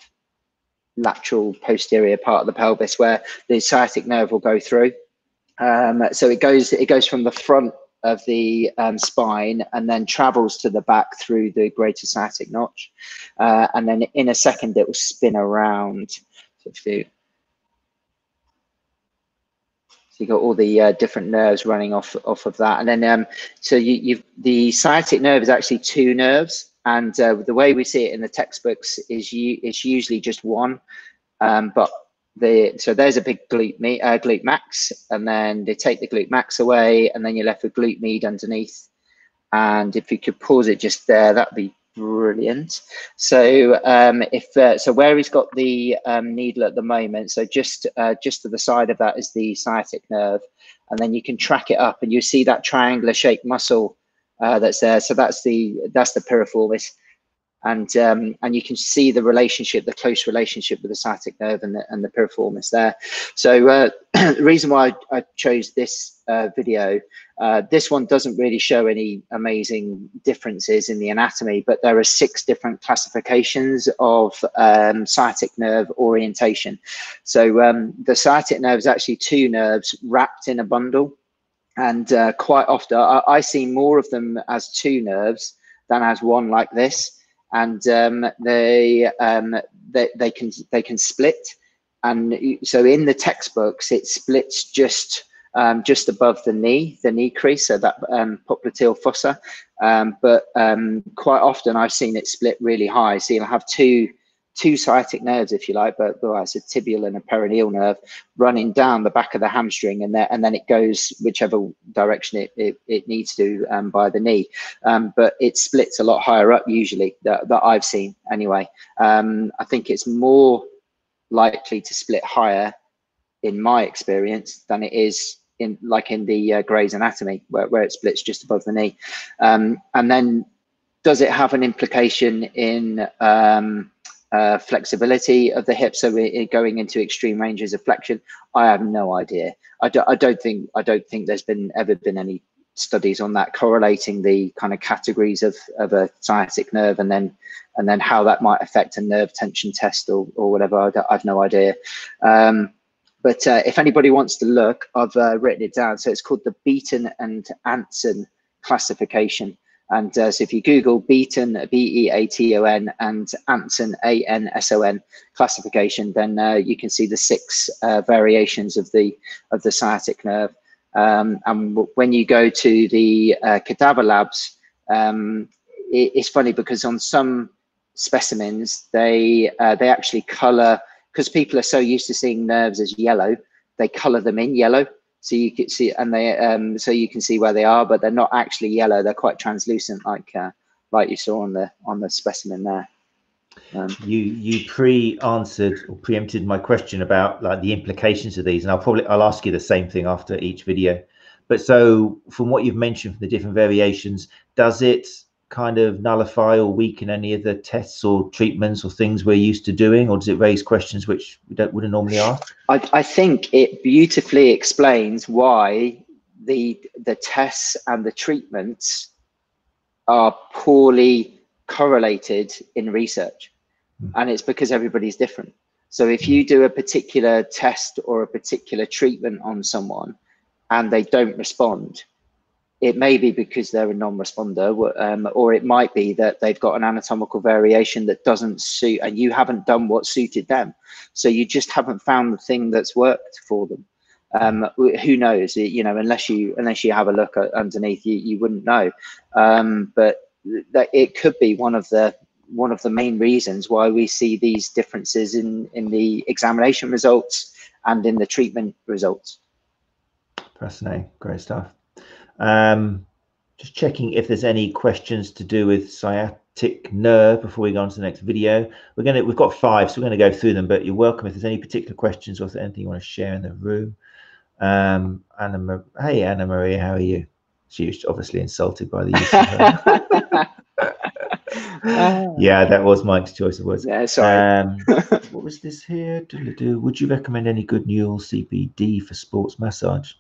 lateral posterior part of the pelvis where the sciatic nerve will go through. Um, so it goes it goes from the front of the um, spine and then travels to the back through the greater sciatic notch, uh, and then in a second it will spin around. So if you got all the uh, different nerves running off off of that, and then um, so you, you've the sciatic nerve is actually two nerves, and uh, the way we see it in the textbooks is you it's usually just one, um, but so there's a big glute me uh, glute max, and then they take the glute max away, and then you're left with glute med underneath, and if you could pause it just there, that'd be brilliant. So um, if uh, so, where he's got the um, needle at the moment, so just uh, just to the side of that is the sciatic nerve, and then you can track it up, and you see that triangular shaped muscle uh, that's there. So that's the that's the piriformis, and um, and you can see the relationship, the close relationship with the sciatic nerve and the and the piriformis there. So uh, the reason why I, I chose this uh, video, uh, this one doesn't really show any amazing differences in the anatomy, but there are six different classifications of um, sciatic nerve orientation. So um, the sciatic nerve is actually two nerves wrapped in a bundle. And uh, quite often, I, I see more of them as two nerves than as one like this. And um, they, um, they, they, can, they can split. And so in the textbooks, it splits just um, just above the knee, the knee crease, so that um, popliteal fossa. Um, but um, quite often I've seen it split really high. So you'll have two two sciatic nerves, if you like, but well, it's a tibial and a peroneal nerve running down the back of the hamstring, and, there, and then it goes whichever direction it, it, it needs to um, by the knee. Um, but it splits a lot higher up usually that, that I've seen anyway. Um, I think it's more likely to split higher in my experience than it is in like in the uh, Gray's Anatomy where, where it splits just above the knee. Um, and then does it have an implication in um, uh, flexibility of the hip? So it, going into extreme ranges of flexion? I have no idea. I don't, I don't think I don't think there's been ever been any studies on that correlating the kind of categories of, of a sciatic nerve and then and then how that might affect a nerve tension test or, or whatever. I I've no idea. Um, but uh, if anybody wants to look, I've uh, written it down. So it's called the Beaton and Anson classification. And uh, so if you Google Beaton, B E A T O N, and Anson, A N S O N classification, then uh, you can see the six uh, variations of the of the sciatic nerve. Um, and when you go to the uh, cadaver labs, um, it, it's funny because on some specimens they uh, they actually color because people are so used to seeing nerves as yellow, they color them in yellow. So you can see, and they, um, so you can see where they are, but they're not actually yellow. They're quite translucent, like, uh, like you saw on the on the specimen there. Um, You you pre-answered or preempted my question about like the implications of these, and I'll probably I'll ask you the same thing after each video. But so from what you've mentioned from the different variations, does it kind of nullify or weaken any of the tests or treatments or things we're used to doing, or does it raise questions which we don't wouldn't normally ask? I, I think it beautifully explains why the the tests and the treatments are poorly correlated in research, Mm. and it's because everybody's different. So if you do a particular test or a particular treatment on someone, and they don't respond, it may be because they're a non-responder, um, or it might be that they've got an anatomical variation that doesn't suit, and you haven't done what suited them. So you just haven't found the thing that's worked for them. Um, who knows? You know, unless you unless you have a look at underneath, you you wouldn't know. Um, but it could be one of the one of the main reasons why we see these differences in in the examination results and in the treatment results. Fascinating, great stuff. Um, just checking if there's any questions to do with sciatic nerve before we go on to the next video. We're gonna we've got five, so we're gonna go through them. But you're welcome if there's any particular questions or if there's anything you want to share in the room. Um, Anna, hey Anna Maria, how are you? She was obviously insulted by the use of her. yeah, that was Mike's choice of words. Yeah, sorry. Um, what was this here? Would you recommend any good neural CBD for sports massage?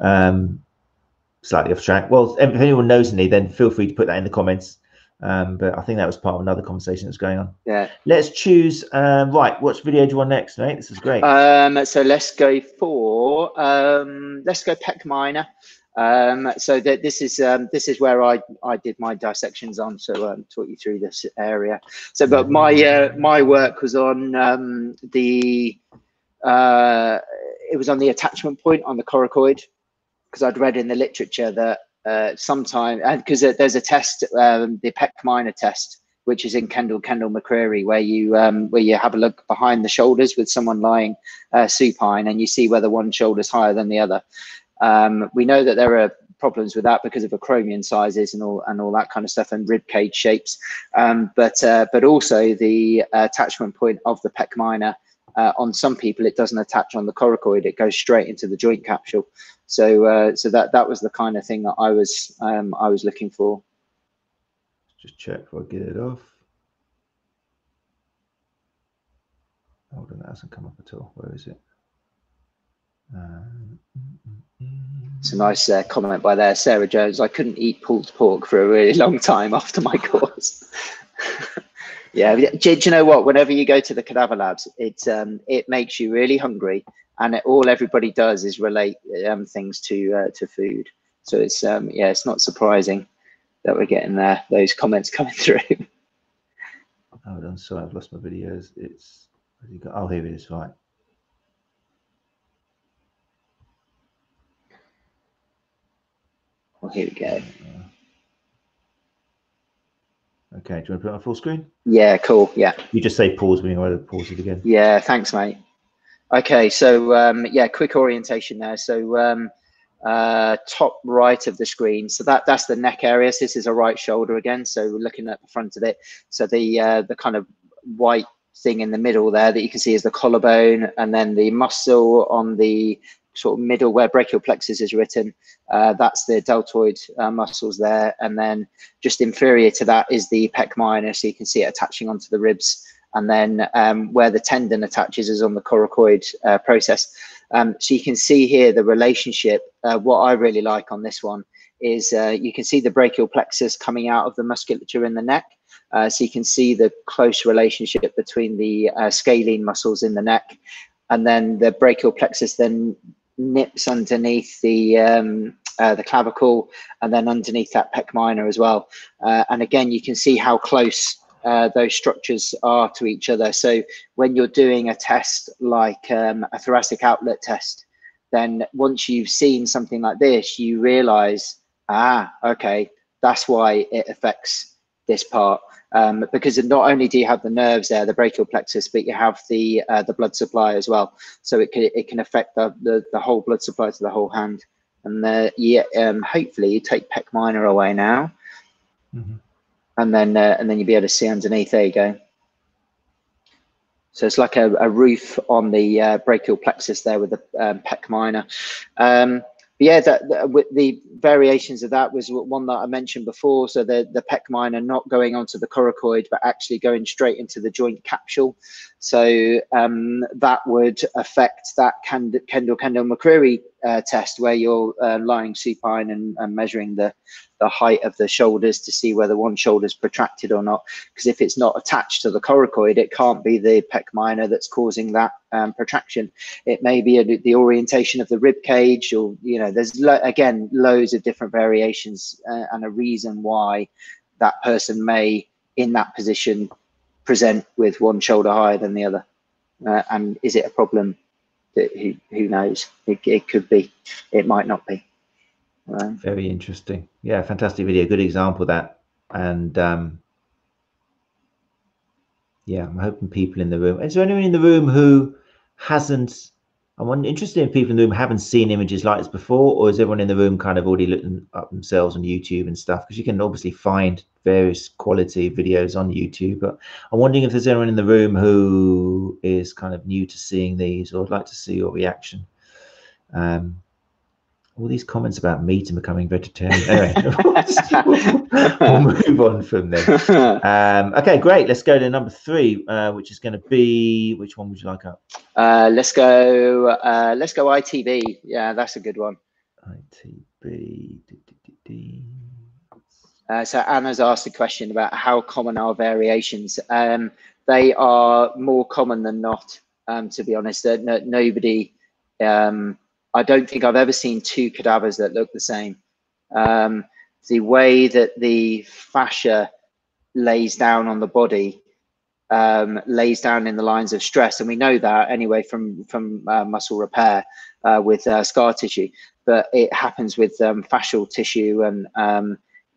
Um, slightly off track. Well, if anyone knows any, then feel free to put that in the comments. Um, but I think that was part of another conversation that's going on. Yeah. Let's choose. Um, right, what video do you want next, mate? This is great. Um, so let's go for um, let's go Pec Minor. Um, so that this is um, this is where I, I did my dissections on. So um, talk you through this area. So, but my uh, my work was on um, the uh, it was on the attachment point on the coracoid because I'd read in the literature that uh, sometime and because there's a test, um, the Pec Minor test, which is in Kendall Kendall McCreary, where you um, where you have a look behind the shoulders with someone lying uh, supine, and you see whether one shoulder is higher than the other. Um, we know that there are problems with that because of acromion sizes and all and all that kind of stuff and rib cage shapes. Um, but uh, but also the attachment point of the pec minor. Uh, on some people, it doesn't attach on the coracoid; it goes straight into the joint capsule. So uh, so that that was the kind of thing that I was um, I was looking for. Just check if I get it off. Hold on, that hasn't come up at all. Where is it? Um, it's a nice uh, comment by there, Sarah Jones. I couldn't eat pulled pork for a really long time after my course. yeah, do, do, you know what? Whenever you go to the cadaver labs, it um, it makes you really hungry, and it, all everybody does is relate um, things to uh, to food. So it's um, yeah, it's not surprising that we're getting there. Those comments coming through. Hold on, sorry, I've lost my videos. It's oh, here it is. Right. Well, here we go. Okay, do you want to put it on full screen? Yeah, cool. Yeah. You just say pause when you want to pause it again. Yeah, thanks, mate. Okay, so um, yeah, quick orientation there. So um, uh, top right of the screen. So that that's the neck area. So this is a right shoulder again. So we're looking at the front of it. So the uh, the kind of white thing in the middle there that you can see is the collarbone, and then the muscle on the sort of middle where brachial plexus is written. Uh, that's the deltoid uh, muscles there. And then just inferior to that is the pec minor. So you can see it attaching onto the ribs. And then um, where the tendon attaches is on the coracoid uh, process. Um, so you can see here the relationship. Uh, what I really like on this one is uh, you can see the brachial plexus coming out of the musculature in the neck. Uh, so you can see the close relationship between the scalene muscles in the neck and then the brachial plexus then nips underneath the um, uh, the clavicle and then underneath that pec minor as well. Uh, and again, you can see how close uh, those structures are to each other. So when you're doing a test like um, a thoracic outlet test, then once you've seen something like this, you realize, ah, okay, that's why it affects this part um, because not only do you have the nerves there, the brachial plexus, but you have the uh, the blood supply as well. So it can it can affect the the, the whole blood supply to the whole hand. And the, yeah, um, hopefully you take pec minor away now, mm-hmm. and then uh, and then you'll be able to see underneath. There you go. So it's like a, a roof on the uh, brachial plexus there with the um, pec minor. Um, yeah, the, the variations of that was one that I mentioned before. So the the pec minor not going onto the coracoid, but actually going straight into the joint capsule. So um, that would affect that Kendall Kendall McCreary uh, test where you're uh, lying supine and, and, measuring the, the height of the shoulders to see whether one shoulder is protracted or not. Because if it's not attached to the coracoid, it can't be the pec minor that's causing that um, protraction. It may be a, the orientation of the rib cage, or you know, there's lo again loads of different variations uh, and a reason why that person may, in that position, present with one shoulder higher than the other. Uh, and is it a problem who, who knows? It, it could be, it might not be. Um, Very interesting. Yeah, fantastic video. Good example that. And um, yeah, I'm hoping people in the room. Is there anyone in the room who hasn't? I'm interested in people in the room who haven't seen images like this before, or is everyone in the room kind of already looking up themselves on YouTube and stuff? Because you can obviously find various quality videos on YouTube. But I'm wondering if there's anyone in the room who is kind of new to seeing these or would like to see your reaction. Um, all these comments about meat and becoming vegetarian. Anyway, we'll move on from there. Um, okay, great. Let's go to number three, uh, which is going to be which one would you like up? Uh, let's go. Uh, let's go ITB. Yeah, that's a good one. ITB. Uh, so Anna's asked a question about how common are variations. Um, they are more common than not, um, to be honest. Uh, no, nobody, um, I don't think I've ever seen two cadavers that look the same. Um, the way that the fascia lays down on the body um, lays down in the lines of stress, and we know that anyway from from uh, muscle repair uh, with uh, scar tissue. But it happens with um, fascial tissue and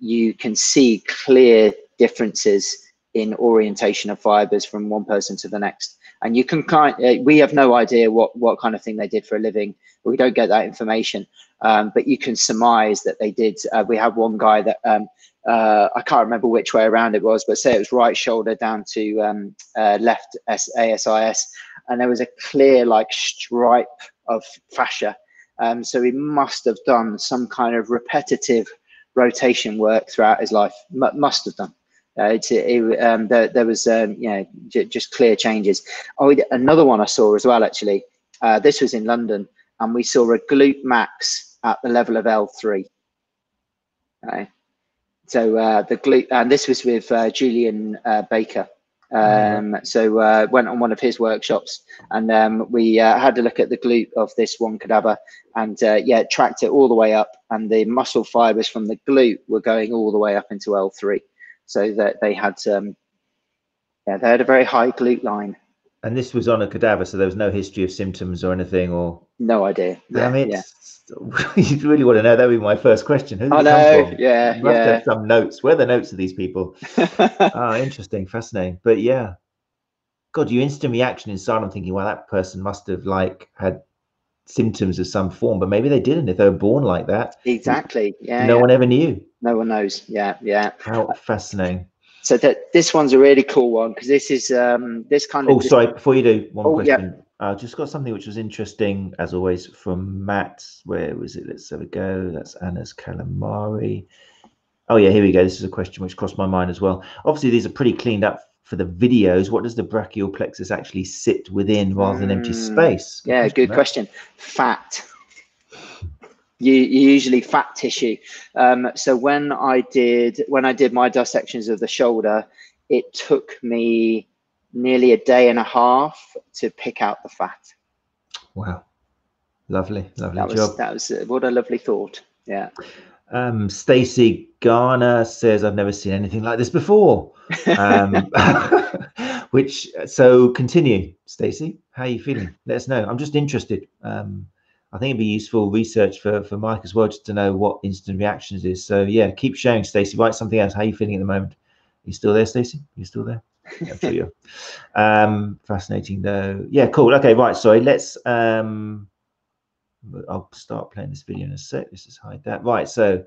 you can see clear differences in orientation of fibers from one person to the next. And you can kind uh, we have no idea what what kind of thing they did for a living. We don't get that information. Um, but you can surmise that they did uh, we have one guy that um, uh, I can't remember which way around it was, but say it was right shoulder down to um, uh, left ASIS, and there was a clear like stripe of fascia. Um, so he must have done some kind of repetitive rotation work throughout his life. M must have done. Uh, it, it, um, there, there, was, um, you know, just clear changes. Oh, another one I saw as well, actually. Uh, this was in London, and we saw a glute max at the level of L3. Okay. So uh, the glute, and this was with uh, Julian uh, Baker. Um, so uh, went on one of his workshops and um, we uh, had a look at the glute of this one cadaver and uh, yeah, tracked it all the way up and the muscle fibers from the glute were going all the way up into L3. So that they had, um, yeah, they had a very high glute line. And this was on a cadaver, so there was no history of symptoms or anything, or no idea. Yeah, I mean, yeah. you really want to know? That would be my first question. Who I know. Yeah, you yeah. have some notes. Where are the notes of these people? oh, interesting, fascinating. But yeah, God, you instant reaction inside. I'm thinking, well, that person must have like had symptoms of some form, but maybe they didn't if they were born like that. Exactly. Yeah. No yeah. one ever knew. No one knows. Yeah, yeah. How fascinating. So that this one's a really cool one because this is um this kind of. Oh, sorry. Before you do, one oh, question. Yeah uh, just got something which was interesting, as always, from Matt. Where was it? Let's have a go. That's Anna's calamari. Oh, yeah, here we go. This is a question which crossed my mind as well. Obviously, these are pretty cleaned up for the videos. What does the brachial plexus actually sit within rather than empty hmm. space? Good yeah, question, good Matt. question. Fat. Usually fat tissue. Um, so when I did when I did my dissections of the shoulder, it took me nearly a day and a half to pick out the fat. Wow. Lovely, lovely that was, job. That was uh, what a lovely thought. Yeah. Um, Stacy Garner says, I've never seen anything like this before. Um, which, so continue, Stacy. How are you feeling? Let us know. I'm just interested. Um, I think it'd be useful research for, for Mike as well, just to know what instant reactions is. So yeah, keep sharing, Stacy. Write something else. How are you feeling at the moment? Are you still there, Stacy? You still there? I'm sure you. Um, fascinating though. Yeah, cool. Okay, right. Sorry. Let's. Um, I'll start playing this video in a sec. Let's just hide that. Right. So,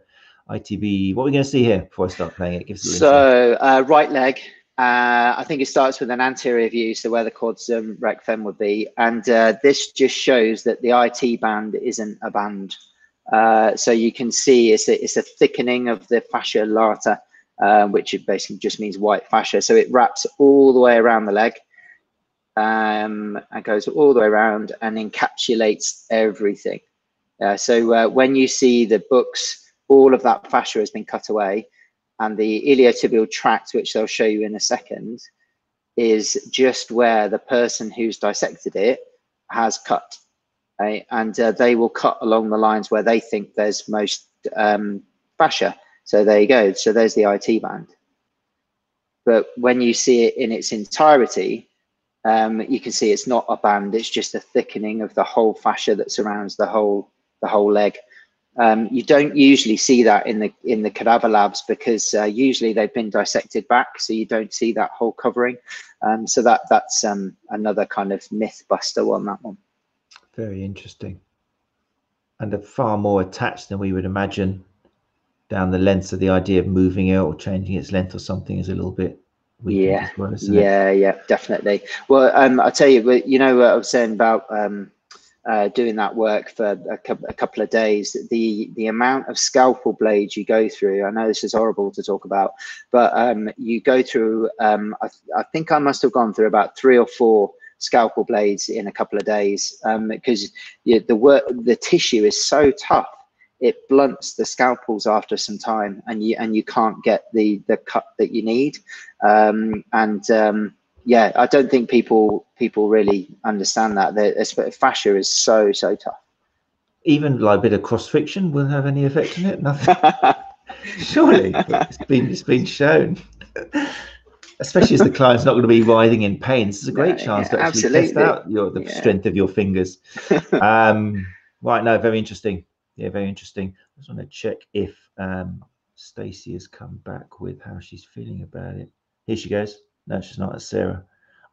ITB. What are we going to see here before I start playing it? Give so, uh, right leg. Uh, I think it starts with an anterior view, so where the quads um, rec fem would be, and uh, this just shows that the IT band isn't a band. Uh, so you can see it's a, it's a thickening of the fascia lata um, which basically just means white fascia. So it wraps all the way around the leg um, and goes all the way around and encapsulates everything. Uh, so uh, when you see the books, all of that fascia has been cut away, and the iliotibial tract, which they'll show you in a second, is just where the person who's dissected it has cut. Right? And uh, they will cut along the lines where they think there's most um, fascia. So there you go. So there's the IT band. But when you see it in its entirety, um, you can see it's not a band. It's just a thickening of the whole fascia that surrounds the whole the whole leg. Um, you don't usually see that in the in the cadaver labs because uh, usually they've been dissected back, so you don't see that whole covering. Um, so that that's um, another kind of myth buster on that one. Very interesting, and a far more attached than we would imagine down the length. So the idea of moving it or changing its length or something is a little bit yeah well, yeah it? yeah definitely well um i'll tell you you know what i was saying about um uh, doing that work for a, a, couple of days, the the amount of scalpel blades you go through. I know this is horrible to talk about, but um, you go through. Um, I, I, think I must have gone through about three or four scalpel blades in a couple of days um, because you, the work, the tissue is so tough. It blunts the scalpels after some time, and you and you can't get the the cut that you need. Um, and um, yeah, I don't think people people really understand that. The fascia is so so tough. Even like a bit of cross friction will have any effect on it. Nothing. Surely, it's been it's been shown. Especially as the client's not going to be writhing in pain, this is a great chance yeah, to actually absolutely. test out your the yeah. strength of your fingers. um, right, no, very interesting. Yeah, very interesting. I just want to check if um, Stacey has come back with how she's feeling about it. Here she goes. No, she's not. It's Sarah.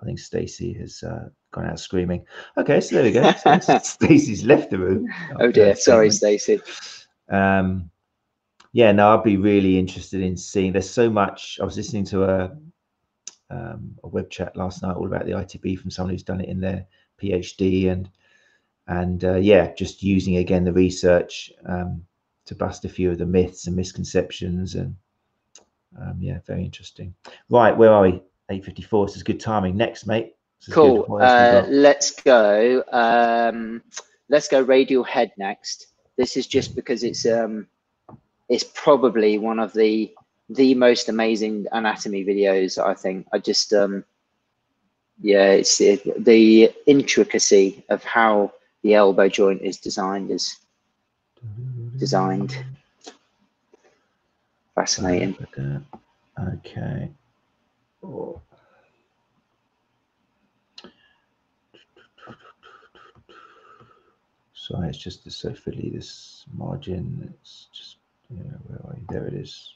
I think Stacey has uh, gone out screaming. Okay, so there we go. Stacey's left the room. Oh dear, sorry, Stacey. Um, yeah, no, I'd be really interested in seeing. There's so much. I was listening to a um, a web chat last night all about the ITB from someone who's done it in their PhD and and uh, yeah, just using again the research um, to bust a few of the myths and misconceptions and um, yeah, very interesting. Right, where are we? 8.54. This is good timing. Next, mate. Cool. Uh, let's go. Um, let's go radial head next. This is just because it's um, it's probably one of the the most amazing anatomy videos. I think. I just um, yeah, it's it, the intricacy of how the elbow joint is designed is designed. Fascinating. Okay. Oh. Sorry, it's just so fiddly, this margin. It's just, where are you? There it is.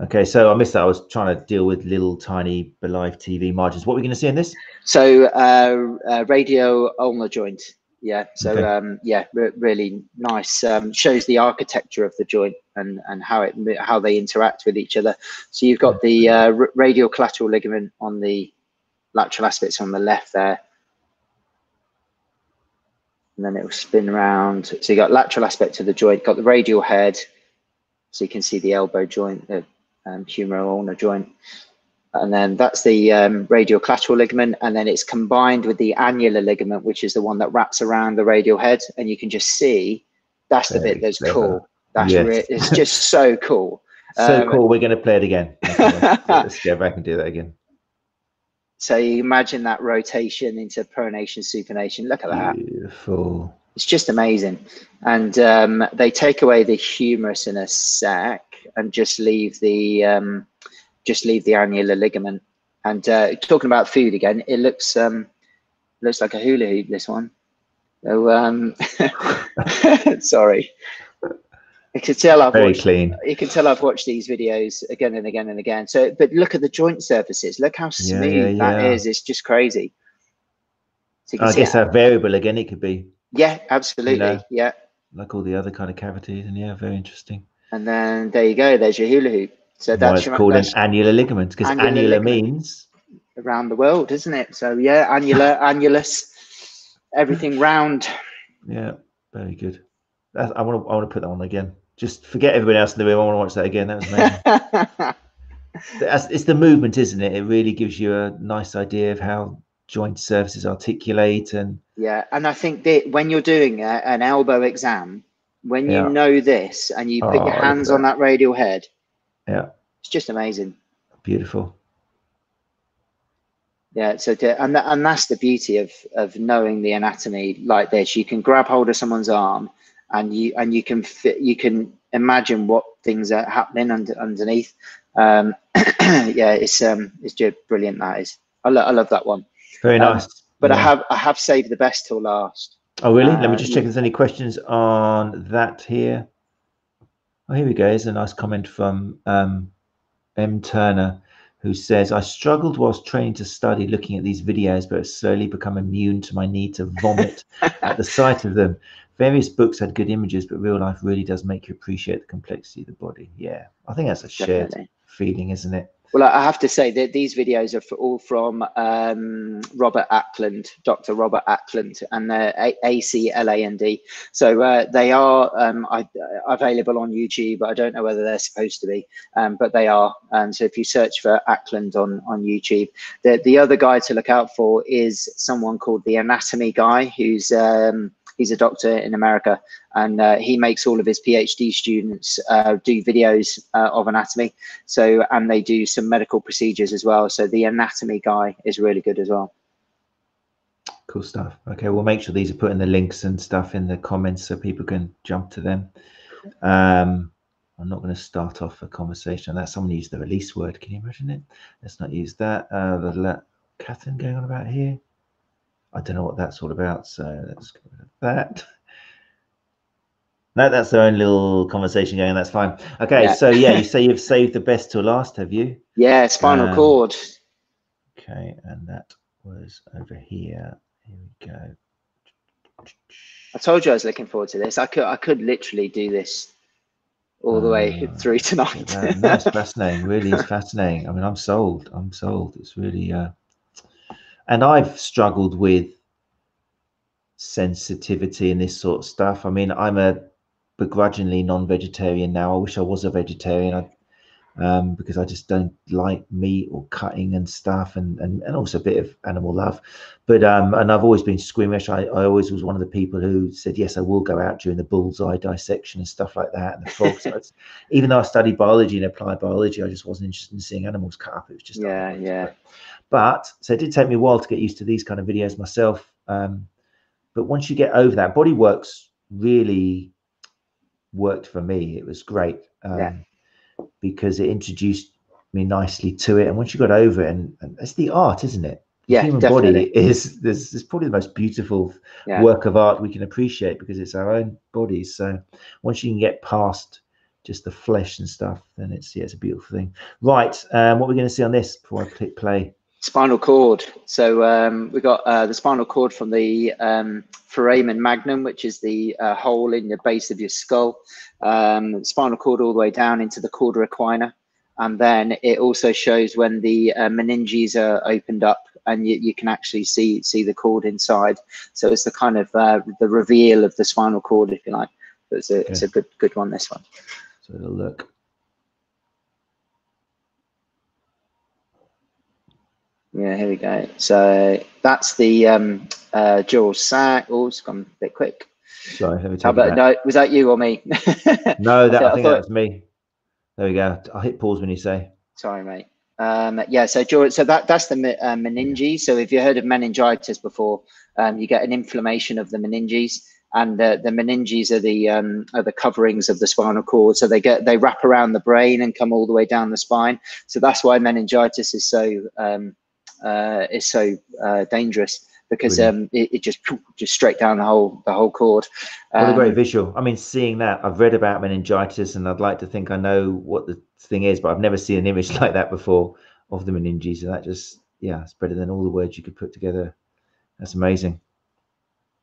Okay, so I missed that. I was trying to deal with little tiny live TV margins. What are we going to see in this? So, uh, uh, radio ulnar joint. Yeah. So, okay. um, yeah, re really nice. Um, shows the architecture of the joint and and how it how they interact with each other. So you've got the uh, radial collateral ligament on the lateral aspects on the left there, and then it will spin around. So you got lateral aspect of the joint, got the radial head, so you can see the elbow joint, the um, humeral ulnar joint, and then that's the um, radial collateral ligament, and then it's combined with the annular ligament, which is the one that wraps around the radial head, and you can just see that's the Very bit that's clever. cool. That's yes. it's just so cool. So um, cool. We're going to play it again. let's go back and do that again. So you imagine that rotation into pronation, supination. Look at that. Beautiful. It's just amazing. And um, they take away the humerus in a sec and just leave the um, just leave the annular ligament. And uh, talking about food again, it looks um, looks like a hula hoop. This one. So um, sorry. You can tell I've very watched, clean. You can tell I've watched these videos again and again and again. So, but look at the joint surfaces. Look how smooth yeah, yeah, that yeah. is. It's just crazy. So I guess that variable again. It could be. Yeah, absolutely. You know, yeah. Like all the other kind of cavities, and yeah, very interesting. And then there you go. There's your hula hoop. So that's your, called an annular ligament because annular, annular means around the world, isn't it? So yeah, annular, annulus, everything round. Yeah, very good. I want to I want to put that on again. Just forget everybody else in the room. I want to watch that again. That was amazing. it's the movement, isn't it? It really gives you a nice idea of how joint surfaces articulate and Yeah, and I think that when you're doing a, an elbow exam, when you Yeah. know this and you put Oh, your hands on that radial head, yeah, it's just amazing. beautiful. Yeah, so to, and and that's the beauty of of knowing the anatomy like this. You can grab hold of someone's arm, and you and you can fit, you can imagine what things are happening under, underneath. Um, yeah, it's um it's just brilliant. That is, I, lo- I love that one. Very Um, nice. But I have I have saved the best till last. Oh, really? Let me Uh, just check if there's any questions on that here. Oh, here we go. Here's a nice comment from um, M. Turner, who says, I struggled whilst training to study looking at these videos, but have slowly become immune to my need to vomit at the sight of them. Various books had good images, but real life really does make you appreciate the complexity of the body. Yeah, I think that's a shared Definitely. feeling, isn't it? Well, I have to say that these videos are for, all from um, Robert Acland, Dr. Robert Acland, and uh, A C L A N D. So uh, they are um, I, available on YouTube. I don't know whether they're supposed to be, um, but they are. And so if you search for Acland on on YouTube, the the other guy to look out for is someone called the Anatomy Guy, who's um, he's a doctor in America, and uh, he makes all of his PhD students uh, do videos uh, of anatomy. So, and they do some medical procedures as well. So the anatomy guy is really good as well. Cool stuff. Okay, we'll make sure these are put in the links and stuff in the comments so people can jump to them. Um, I'm not going to start off a conversation on that. Someone used the release word. Can you imagine it? Let's not use that. Uh, the Catherine going on about here. I don't know what that's all about. So let's rid of that. No, that's their own little conversation going. That's fine. Okay, Yeah. so yeah, you say you've saved the best till last, have you? Yeah, spinal Um, cord. Okay, and that was over here. Here we go. I told you I was looking forward to this. I could, I could literally do this all the way Ah, through tonight. at that. No, it's fascinating. Really is fascinating. I mean, I'm sold. I'm sold. It's really, uh, and I've struggled with sensitivity and this sort of stuff. I mean, I'm a begrudgingly non-vegetarian now. I wish I was a vegetarian. I, um, because I just don't like meat or cutting and stuff, and and, and also a bit of animal love. But um, and I've always been squeamish. I, I always was one of the people who said yes, I will go out during the bullseye dissection and stuff like that, and the frogs. So even though I studied biology and applied biology, I just wasn't interested in seeing animals cut up. It was just Yeah, yeah. but so it did take me a while to get used to these kind of videos myself. Um, but once you get over that, Body Works really worked for me. It was great um, Yeah. because it introduced me nicely to it. And once you got over it, and, and it's the art, isn't it? The Yeah, human definitely. body is this is probably the most beautiful Yeah. work of art we can appreciate because it's our own bodies. So once you can get past just the flesh and stuff, then it's yeah, it's a beautiful thing. Right, um, what we're going to see on this before I click play. Spinal cord. So um, we got uh, the spinal cord from the um, foramen magnum, which is the uh, hole in the base of your skull. Um, spinal cord all the way down into the cauda equina, and then it also shows when the uh, meninges are opened up, and you, you can actually see see the cord inside. So it's the kind of uh, the reveal of the spinal cord, if you like. So It's a, it's a good good one. This one. So look. Yeah, here we go. So that's the um, uh, dural sac. Oh, it's gone a bit quick. Sorry, let me How take about, no, was that you or me? No, that I I think that was me. There we go. I'll hit pause when you say. Sorry, mate. Um, yeah, so dural, so that that's the uh, meninges. So if you heard of meningitis before, um, you get an inflammation of the meninges, and the, the meninges are the um, are the coverings of the spinal cord. So they get they wrap around the brain and come all the way down the spine. So that's why meningitis is so um, uh, is so uh, dangerous because um, it, it just just straight down the whole the whole cord. What a great Um, visual. I mean, seeing that, I've read about meningitis and I'd like to think I know what the thing is, but I've never seen an image like that before of the meninges. And that just, yeah, it's better than all the words you could put together. That's amazing.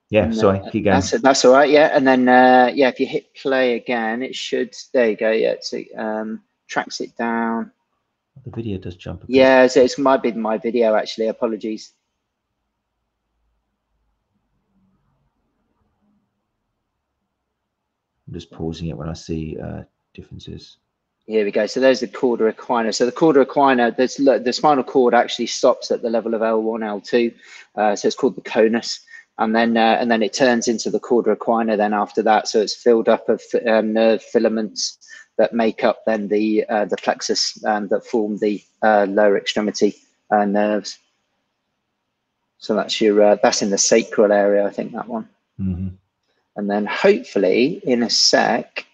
Yeah, And, sorry, uh, keep going. That's that's all right. Yeah, and then uh, yeah, if you hit play again, it should. There you go. Yeah, so um, tracks it down. The video does jump. Yeah, so it might be my video actually. Apologies. I'm just pausing it when I see uh, differences. Here we go. So there's the cauda equina. So the cauda equina, there's, the spinal cord actually stops at the level of L1, L2. Uh, so it's called the conus. And then uh, and then it turns into the cauda equina then after that. So it's filled up of um, nerve filaments that make up then the uh, the plexus um, that form the uh, lower extremity uh, nerves. So that's your uh, that's in the sacral area, I think that one. Mm-hmm. And then hopefully in a sec,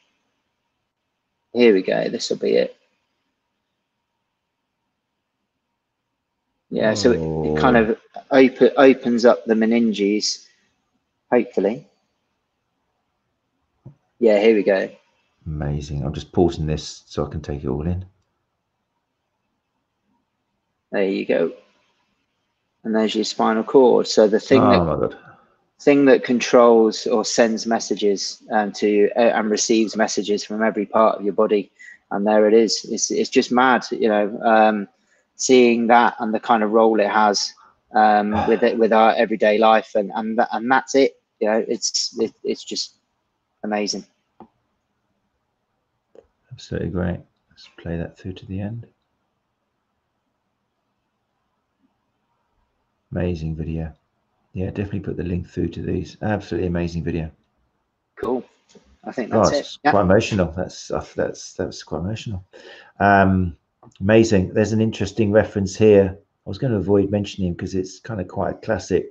here we go. This will be it. Yeah, so it, it kind Oh. of open, opens up the meninges, hopefully. Yeah, here we go. Amazing. I'm just pausing this so I can take it all in. There you go. And there's your spinal cord. So the thing oh that thing that controls or sends messages um, to uh, and receives messages from every part of your body, and there it is. It's it's just mad, you know, um, seeing that and the kind of role it has um, with it with our everyday life, and and that, and that's it. You know, it's it, it's just amazing. Absolutely great. Let's play that through to the end. Amazing video. Yeah, definitely put the link through to these. Absolutely amazing video. Cool. I think Oh, that's it. it's Yeah. quite emotional. That's that's that's quite emotional. Um, amazing. There's an interesting reference here. I was going to avoid mentioning because it's kind of quite a classic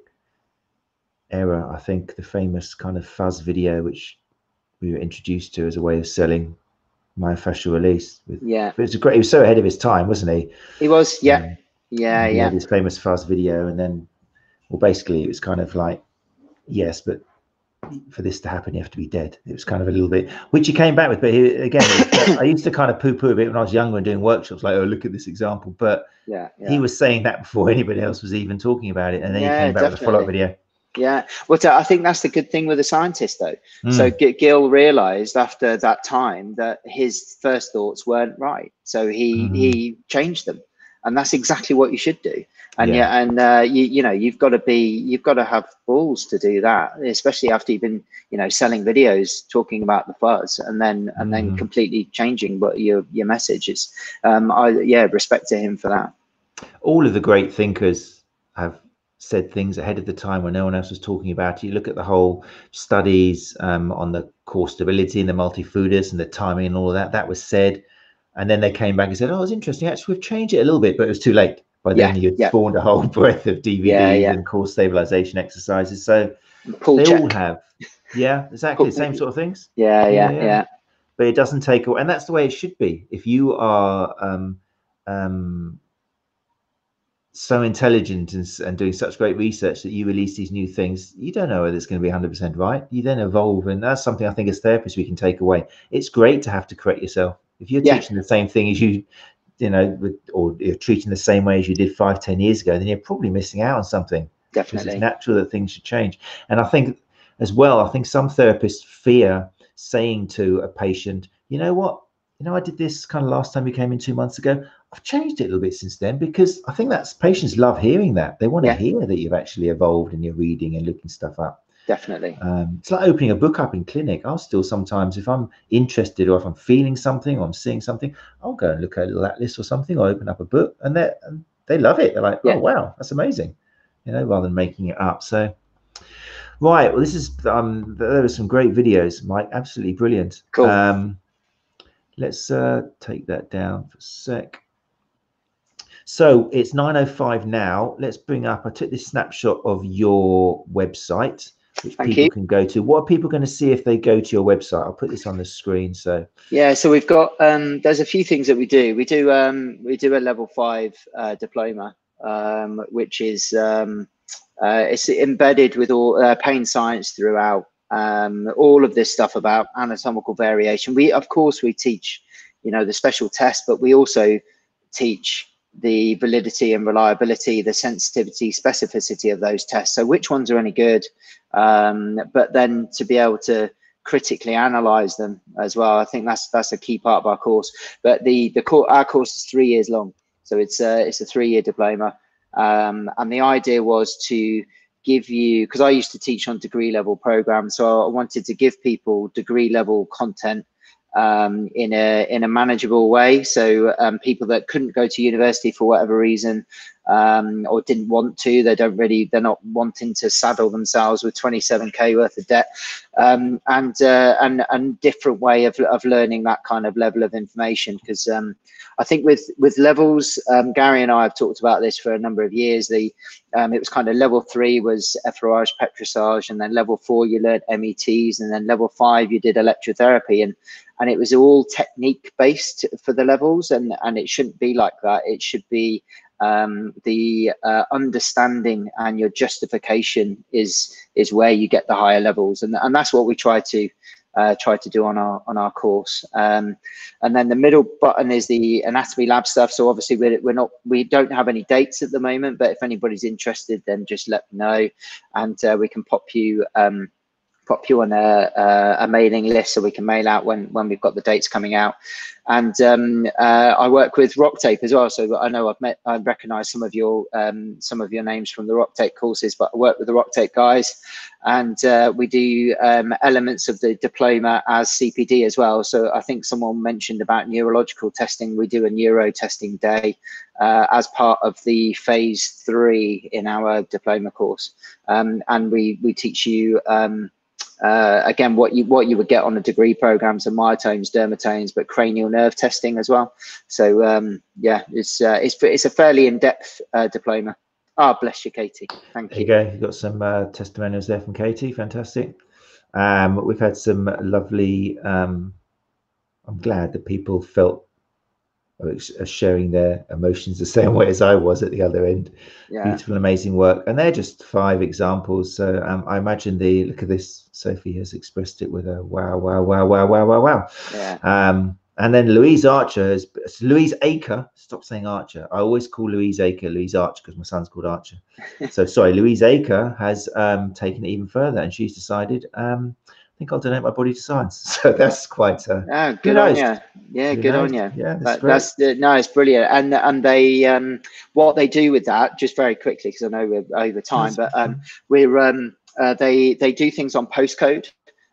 error. I think the famous kind of fuzz video, which we were introduced to as a way of selling myofascial release. With, Yeah, it was a great. He was so ahead of his time, wasn't he? he was. Yeah, Um, yeah, yeah. had his famous fuzz video, and then, well, basically, it was kind of like, yes, but for this to happen, you have to be dead. It was kind of a little bit, which he came back with. But he, again, I used to kind of poo-poo a bit when I was younger and doing workshops, like, oh, look at this example. But Yeah, yeah. he was saying that before anybody else was even talking about it, and then Yeah, he came back with a follow-up video. Yeah, well, I think that's the good thing with a scientist, though. So Mm, G- Gil realized after that time that his first thoughts weren't right, so he Mhm. he changed them, and that's exactly what you should do. And Yeah. yeah, and uh, you you know you've got to be you've got to have balls to do that, especially after you've been you know selling videos talking about the fuzz, and then and then Mhm. completely changing what your your message is. Um, I yeah, respect to him for that. all of the great thinkers have said things ahead of the time when no one else was talking about it. You look at the whole studies um, on the core stability and the multifidus and the timing and all of that. That was said, and then they came back and said, "Oh, it's interesting. Actually, we've changed it a little bit, but it was too late." By then, Yeah, you'd yeah. spawned a whole breadth of DVDs Yeah, yeah. and core stabilization exercises. So Paul they check. all have, yeah, exactly the same sort of things Yeah, Yeah, yeah, yeah. yeah, but it doesn't take away and that's the way it should be if you are um um so intelligent and, and doing such great research that you release these new things you don't know whether it's going to be 100% right you then evolve and that's something i think as therapists we can take away it's great to have to correct yourself if you're Yeah. teaching the same thing as you you know with, or you're treating the same way as you did five ten years ago then you're probably missing out on something because it's natural that things should change. And I think as well, I think some therapists fear saying to a patient, you know what, you know, I did this kind of last time you came in two months ago. I've changed it a little bit since then because I think that's patients love hearing that. They want to Yeah. hear that you've actually evolved and you're reading and looking stuff up. Definitely. Um, it's like opening a book up in clinic. I'll still sometimes, if I'm interested or if I'm feeling something or I'm seeing something, I'll go and look at a little atlas or something or open up a book and they they love it. They're like, Yeah. oh wow, that's amazing, you know, rather than making it up. So, right, well, this is um, there were some great videos, Mike, absolutely brilliant. Cool. Um, let's uh, take that down for a sec. So it's 9.05 now. Let's bring up, I took this snapshot of your website, which Thank people you. can go to. What are people going to see if they go to your website? I'll put this on the screen. So, Yeah, so we've got um, there's a few things that we do. We do um, we do a level five uh, diploma, um, which is um, uh, it's embedded with all uh, pain science throughout. Um, all of this stuff about anatomical variation. We of course we teach, you know, the special test, but we also teach the validity and reliability, the sensitivity, specificity of those tests. So which ones are any good, um, but then to be able to critically analyze them as well. I think that's that's a key part of our course. But the the course our course is three years long, so it's a it's a three year diploma. Um, and the idea was to give you because I used to teach on degree level programs, so I wanted to give people degree level content um, in a in a manageable way. So um, people that couldn't go to university for whatever reason um, or didn't want to, they don't really, they're not wanting to saddle themselves with 27k worth of debt, um, and uh, and and different way of of learning that kind of level of information because. Um, I think with with levels, um, Gary and I have talked about this for a number of years. The um, it was kind of level three was effleurage, petrissage, and then level four you learned METs, and then level five you did electrotherapy, and and it was all technique based for the levels and and it shouldn't be like that it should be um, the uh, understanding and your justification is is where you get the higher levels. And, and that's what we try to uh, try to do on our on our course. Um, and then the middle button is the anatomy lab stuff. So obviously we're, we're not we don't have any dates at the moment but if anybody's interested then just let me know. And uh, we can pop you um, pop you on a, a, a, mailing list so we can mail out when when we've got the dates coming out. And um, uh, I work with Rocktape as well, so I know I've met, I recognise some of your um, some of your names from the Rocktape courses, but I work with the Rocktape guys, and uh, we do um, elements of the diploma as CPD as well. So I think someone mentioned about neurological testing. We do a neuro testing day uh, as part of the phase three in our diploma course, um, and we we teach you. Uh, again, what you what you would get on the degree programs are myotomes, dermatomes, but cranial nerve testing as well. So um, yeah, it's uh, it's it's a fairly in depth uh, diploma. Ah, oh, bless you, Katie. Thank you. There you go. You've got some uh, testimonials there from Katie. Fantastic. Um, we've had some lovely. Um, I'm glad that people felt are sharing their emotions the same way as I was at the other end. Yeah. Beautiful, amazing work. And they're just five examples. So um, I imagine the look at this. Sophie has expressed it with a wow, wow, wow, wow, wow, wow, wow. Yeah. Um, and then Louise Archer is Louise Aker. Stop saying Archer. I always call Louise Aker Louise Archer because my son's called Archer. so sorry, Louise Aker has um, taken it even further, and she's decided um, think I'll donate my body to science. So that's quite uh, yeah, good on you. Yeah, good on you. Yeah, that's, that's the, no, it's brilliant. And and they um, what they do with that, just very quickly because I know we're over time, but um, we're um, uh, they they do things on postcode.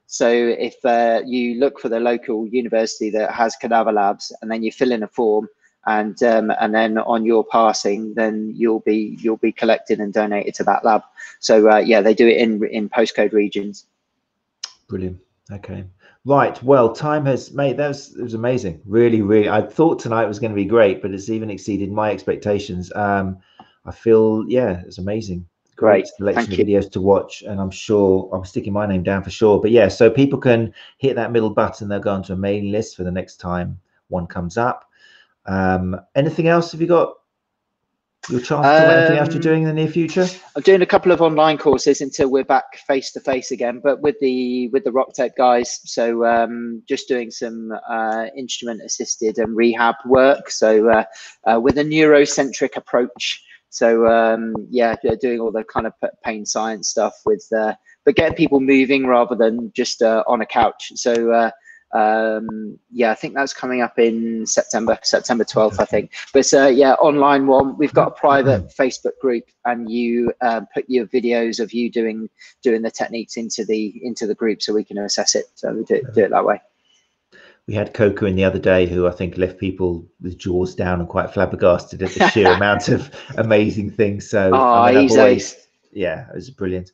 So if uh, you look for the local university that has cadaver labs, and then you fill in a form, and um, and then on your passing, then you'll be you'll be collected and donated to that lab. So uh, yeah, they do it in in postcode regions. Brilliant. Okay. Right. Well, time has made that was, it was amazing. Really, really. I thought tonight was going to be great, but it's even exceeded my expectations. Um, I feel, yeah, it's amazing. Great selection of videos to watch, and I'm sure I'm sticking my name down for sure. But yeah, so people can hit that middle button. They'll go onto a mailing list for the next time one comes up. Um, anything else? Have you got your chance to do anything you're doing in the near future? I'm doing a couple of online courses until we're back face to face again, but with the with the Rocktape guys. So um, just doing some uh, instrument assisted and rehab work. So uh, uh, with a neurocentric approach. So um, yeah, doing all the kind of pain science stuff with, uh, but getting people moving rather than just uh, on a couch. So uh, um, yeah, I think that's coming up in September, September 12th, I think. But uh, yeah, online one. We've got a private Facebook group, and you um, put your videos of you doing doing the techniques into the into the group, so we can assess it. So we do, do it that way. We had Coco in the other day, who I think left people with jaws down and quite flabbergasted at the sheer amount of amazing things. So, oh, I mean, ace. Yeah, it was brilliant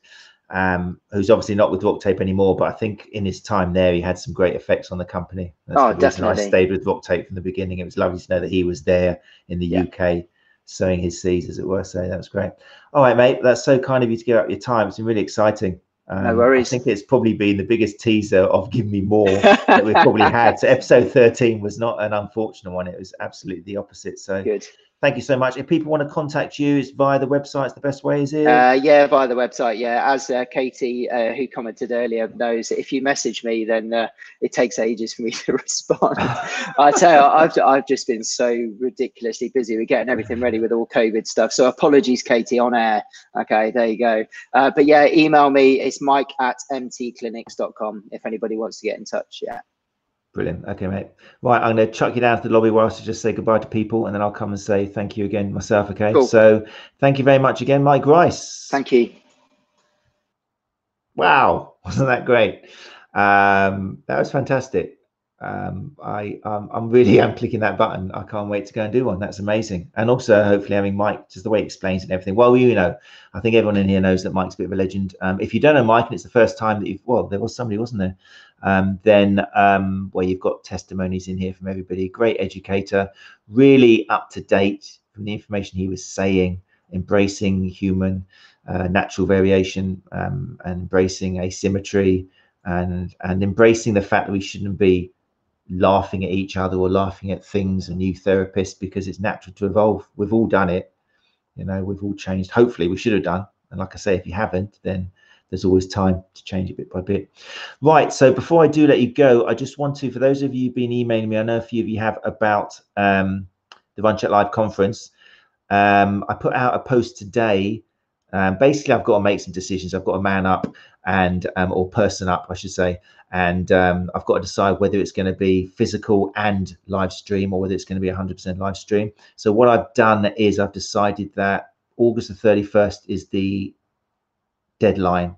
um, who's obviously not with Rocktape anymore, but I think in his time there, he had some great effects on the company. That's oh, the definitely. I stayed with Rocktape from the beginning. It was lovely to know that he was there in the yeah. UK, sowing his seeds, as it were. So that was great. All right, mate. That's so kind of you to give up your time. It's been really exciting. Um, no worries. I think it's probably been the biggest teaser of Give Me More that we've probably had. So episode 13 was not an unfortunate one. It was absolutely the opposite. So good thank you so much. If people want to contact you, it's via the website. The best way, is it? Uh, yeah, via the website. Yeah, as uh, Katie, uh, who commented earlier, knows, if you message me, then uh, it takes ages for me to respond. I tell you, I've I've just been so ridiculously busy. We're getting everything ready with all COVID stuff. So apologies, Katie, on air. Okay, there you go. Uh, but yeah, email me. It's mike at mtclinics.com if anybody wants to get in touch. Yeah. Brilliant. Okay, mate. Right, I'm going to chuck you down to the lobby whilst to just say goodbye to people, and then I'll come and say thank you again myself. Okay. Cool. So, thank you very much again, Mike Grice. Thank you. Wow, wasn't that great? Um, that was fantastic. Um, I um, I'm really am clicking that button. I can't wait to go and do one. That's amazing. And also hopefully having Mike, just the way he explains it and everything. Well, you know, I think everyone in here knows that Mike's a bit of a legend. Um, if you don't know Mike and it's the first time that you've well, there was somebody, wasn't there? Um, then um, well, you've got testimonies in here from everybody. Great educator, really up to date from the information he was saying, embracing human uh, natural variation um, and embracing asymmetry and and embracing the fact that we shouldn't be laughing at each other or laughing at things and new therapists because it's natural to evolve. We've all done it. You know, we've all changed. Hopefully, we should have done. And like I say, if you haven't, then there's always time to change it bit by bit. Right. So before I do let you go, I just want to, for those of you who've been emailing me, I know a few of you have about um, the Run Chat Live conference. Um, I put out a post today. Um, basically, I've got to make some decisions. I've got to man up and um, or person up, I should say, and um, I've got to decide whether it's going to be physical and live stream or whether it's going to be 100% live stream. So what I've done is I've decided that August the 31st is the deadline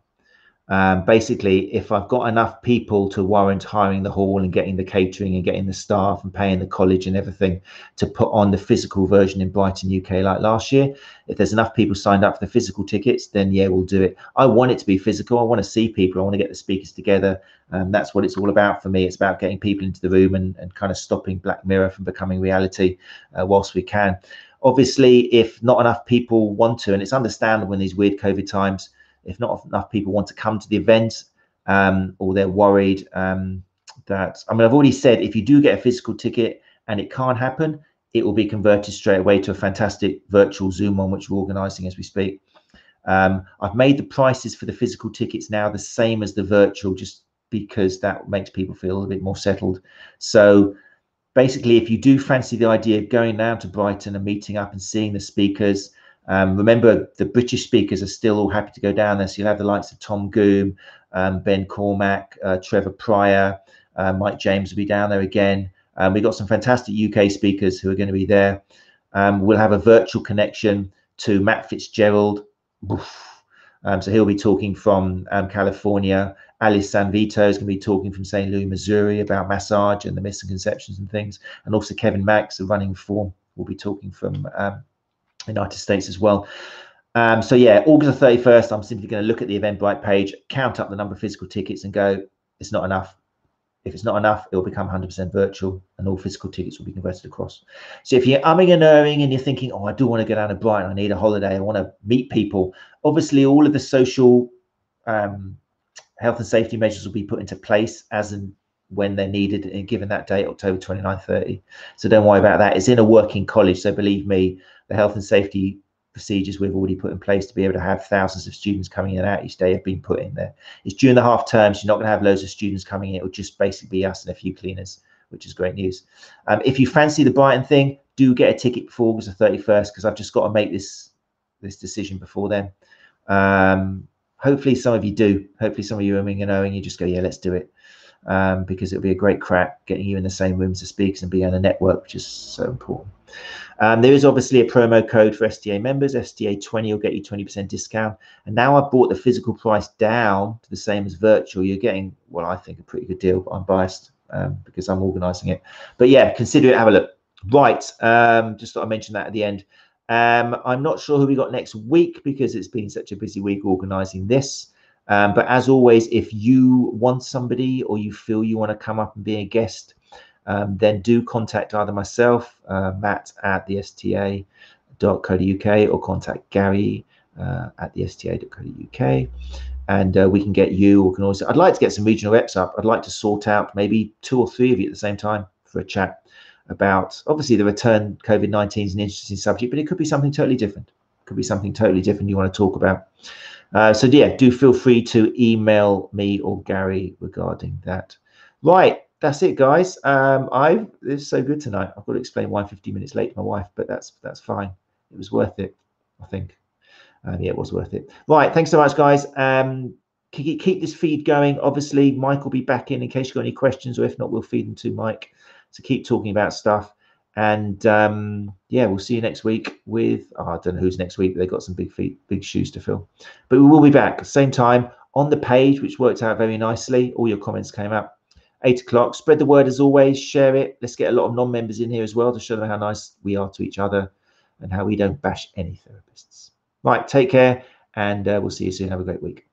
um, basically, if I've got enough people to warrant hiring the hall and getting the catering and getting the staff and paying the college and everything to put on the physical version in Brighton, UK, like last year, if there's enough people signed up for the physical tickets, then yeah, we'll do it. I want it to be physical. I want to see people. I want to get the speakers together. Um, that's what it's all about for me. It's about getting people into the room and, and kind of stopping Black Mirror from becoming reality uh, whilst we can. Obviously, if not enough people want to, and it's understandable in these weird COVID times if not enough people want to come to the event um, or they're worried um, that, I mean, I've already said if you do get a physical ticket and it can't happen, it will be converted straight away to a fantastic virtual Zoom one, which we're organizing as we speak. Um, I've made the prices for the physical tickets now the same as the virtual, just because that makes people feel a bit more settled. So basically, if you do fancy the idea of going down to Brighton and meeting up and seeing the speakers, um, remember, the British speakers are still all happy to go down there. So you'll have the likes of Tom Goom, um, Ben Cormack, uh, Trevor Prior, uh, Mike James will be down there again. Um, we've got some fantastic UK speakers who are going to be there. Um, we'll have a virtual connection to Matt Fitzgerald. Um, so he'll be talking from um, California. Alice Sanvito is going to be talking from St. Louis, Missouri about massage and the misconceptions and things. And also Kevin Max, the running form, will be talking from United States as well. Um, so yeah, August the 31st, I'm simply going to look at the Eventbrite page, count up the number of physical tickets and go, it's not enough. If it's not enough, it will become 100% virtual and all physical tickets will be converted across. So if you're umming and erring and you're thinking, oh, I do want to go down to Brighton, I need a holiday, I want to meet people. Obviously, all of the social um, health and safety measures will be put into place as and when they're needed and given that date, October 29, 30. So don't worry about that. It's in a working college. So believe me, the health and safety procedures we've already put in place to be able to have thousands of students coming in and out each day have been put in there. It's during the half terms, you're not going to have loads of students coming in. It will just basically be us and a few cleaners, which is great news. Um, if you fancy the Brighton thing, do get a ticket before August the 31st because I've just got to make this this decision before then. Um, hopefully some of you do. Hopefully some of you are and knowing you just go, yeah, let's do it. Um, because it'll be a great crack getting you in the same rooms as speakers and being on a network, which is so important. Um, there is obviously a promo code for STA members. STA20 will get you 20% discount. And now I've brought the physical price down to the same as virtual. You're getting, well, I think a pretty good deal. But I'm biased um, because I'm organizing it. But yeah, consider it. Have a look. Right. Um, just thought I mentioned that at the end. Um, I'm not sure who we got next week because it's been such a busy week organizing this. Um, but as always, if you want somebody or you feel you want to come up and be a guest, um, then do contact either myself, uh, Matt at the sta.co.uk, or contact Gary uh, at the sta.co.uk. And uh, we can get you, or can also, I'd like to get some regional reps up. I'd like to sort out maybe two or three of you at the same time for a chat about obviously the return COVID 19 is an interesting subject, but it could be something totally different. It could be something totally different you want to talk about. Uh, so yeah, do feel free to email me or Gary regarding that. Right, that's it, guys. Um, I it's so good tonight. I've got to explain why I'm 15 minutes late to my wife, but that's that's fine. It was worth it, I think. Um, yeah, it was worth it. Right, thanks so much, guys. Um, keep, keep this feed going. Obviously, Mike will be back in in case you've got any questions, or if not, we'll feed them to Mike to keep talking about stuff. And um, yeah, we'll see you next week with oh, I don't know who's next week. But they've got some big feet, big shoes to fill. But we will be back same time on the page, which worked out very nicely. All your comments came up eight o'clock. Spread the word as always. Share it. Let's get a lot of non-members in here as well to show them how nice we are to each other and how we don't bash any therapists. Right. Take care, and uh, we'll see you soon. Have a great week.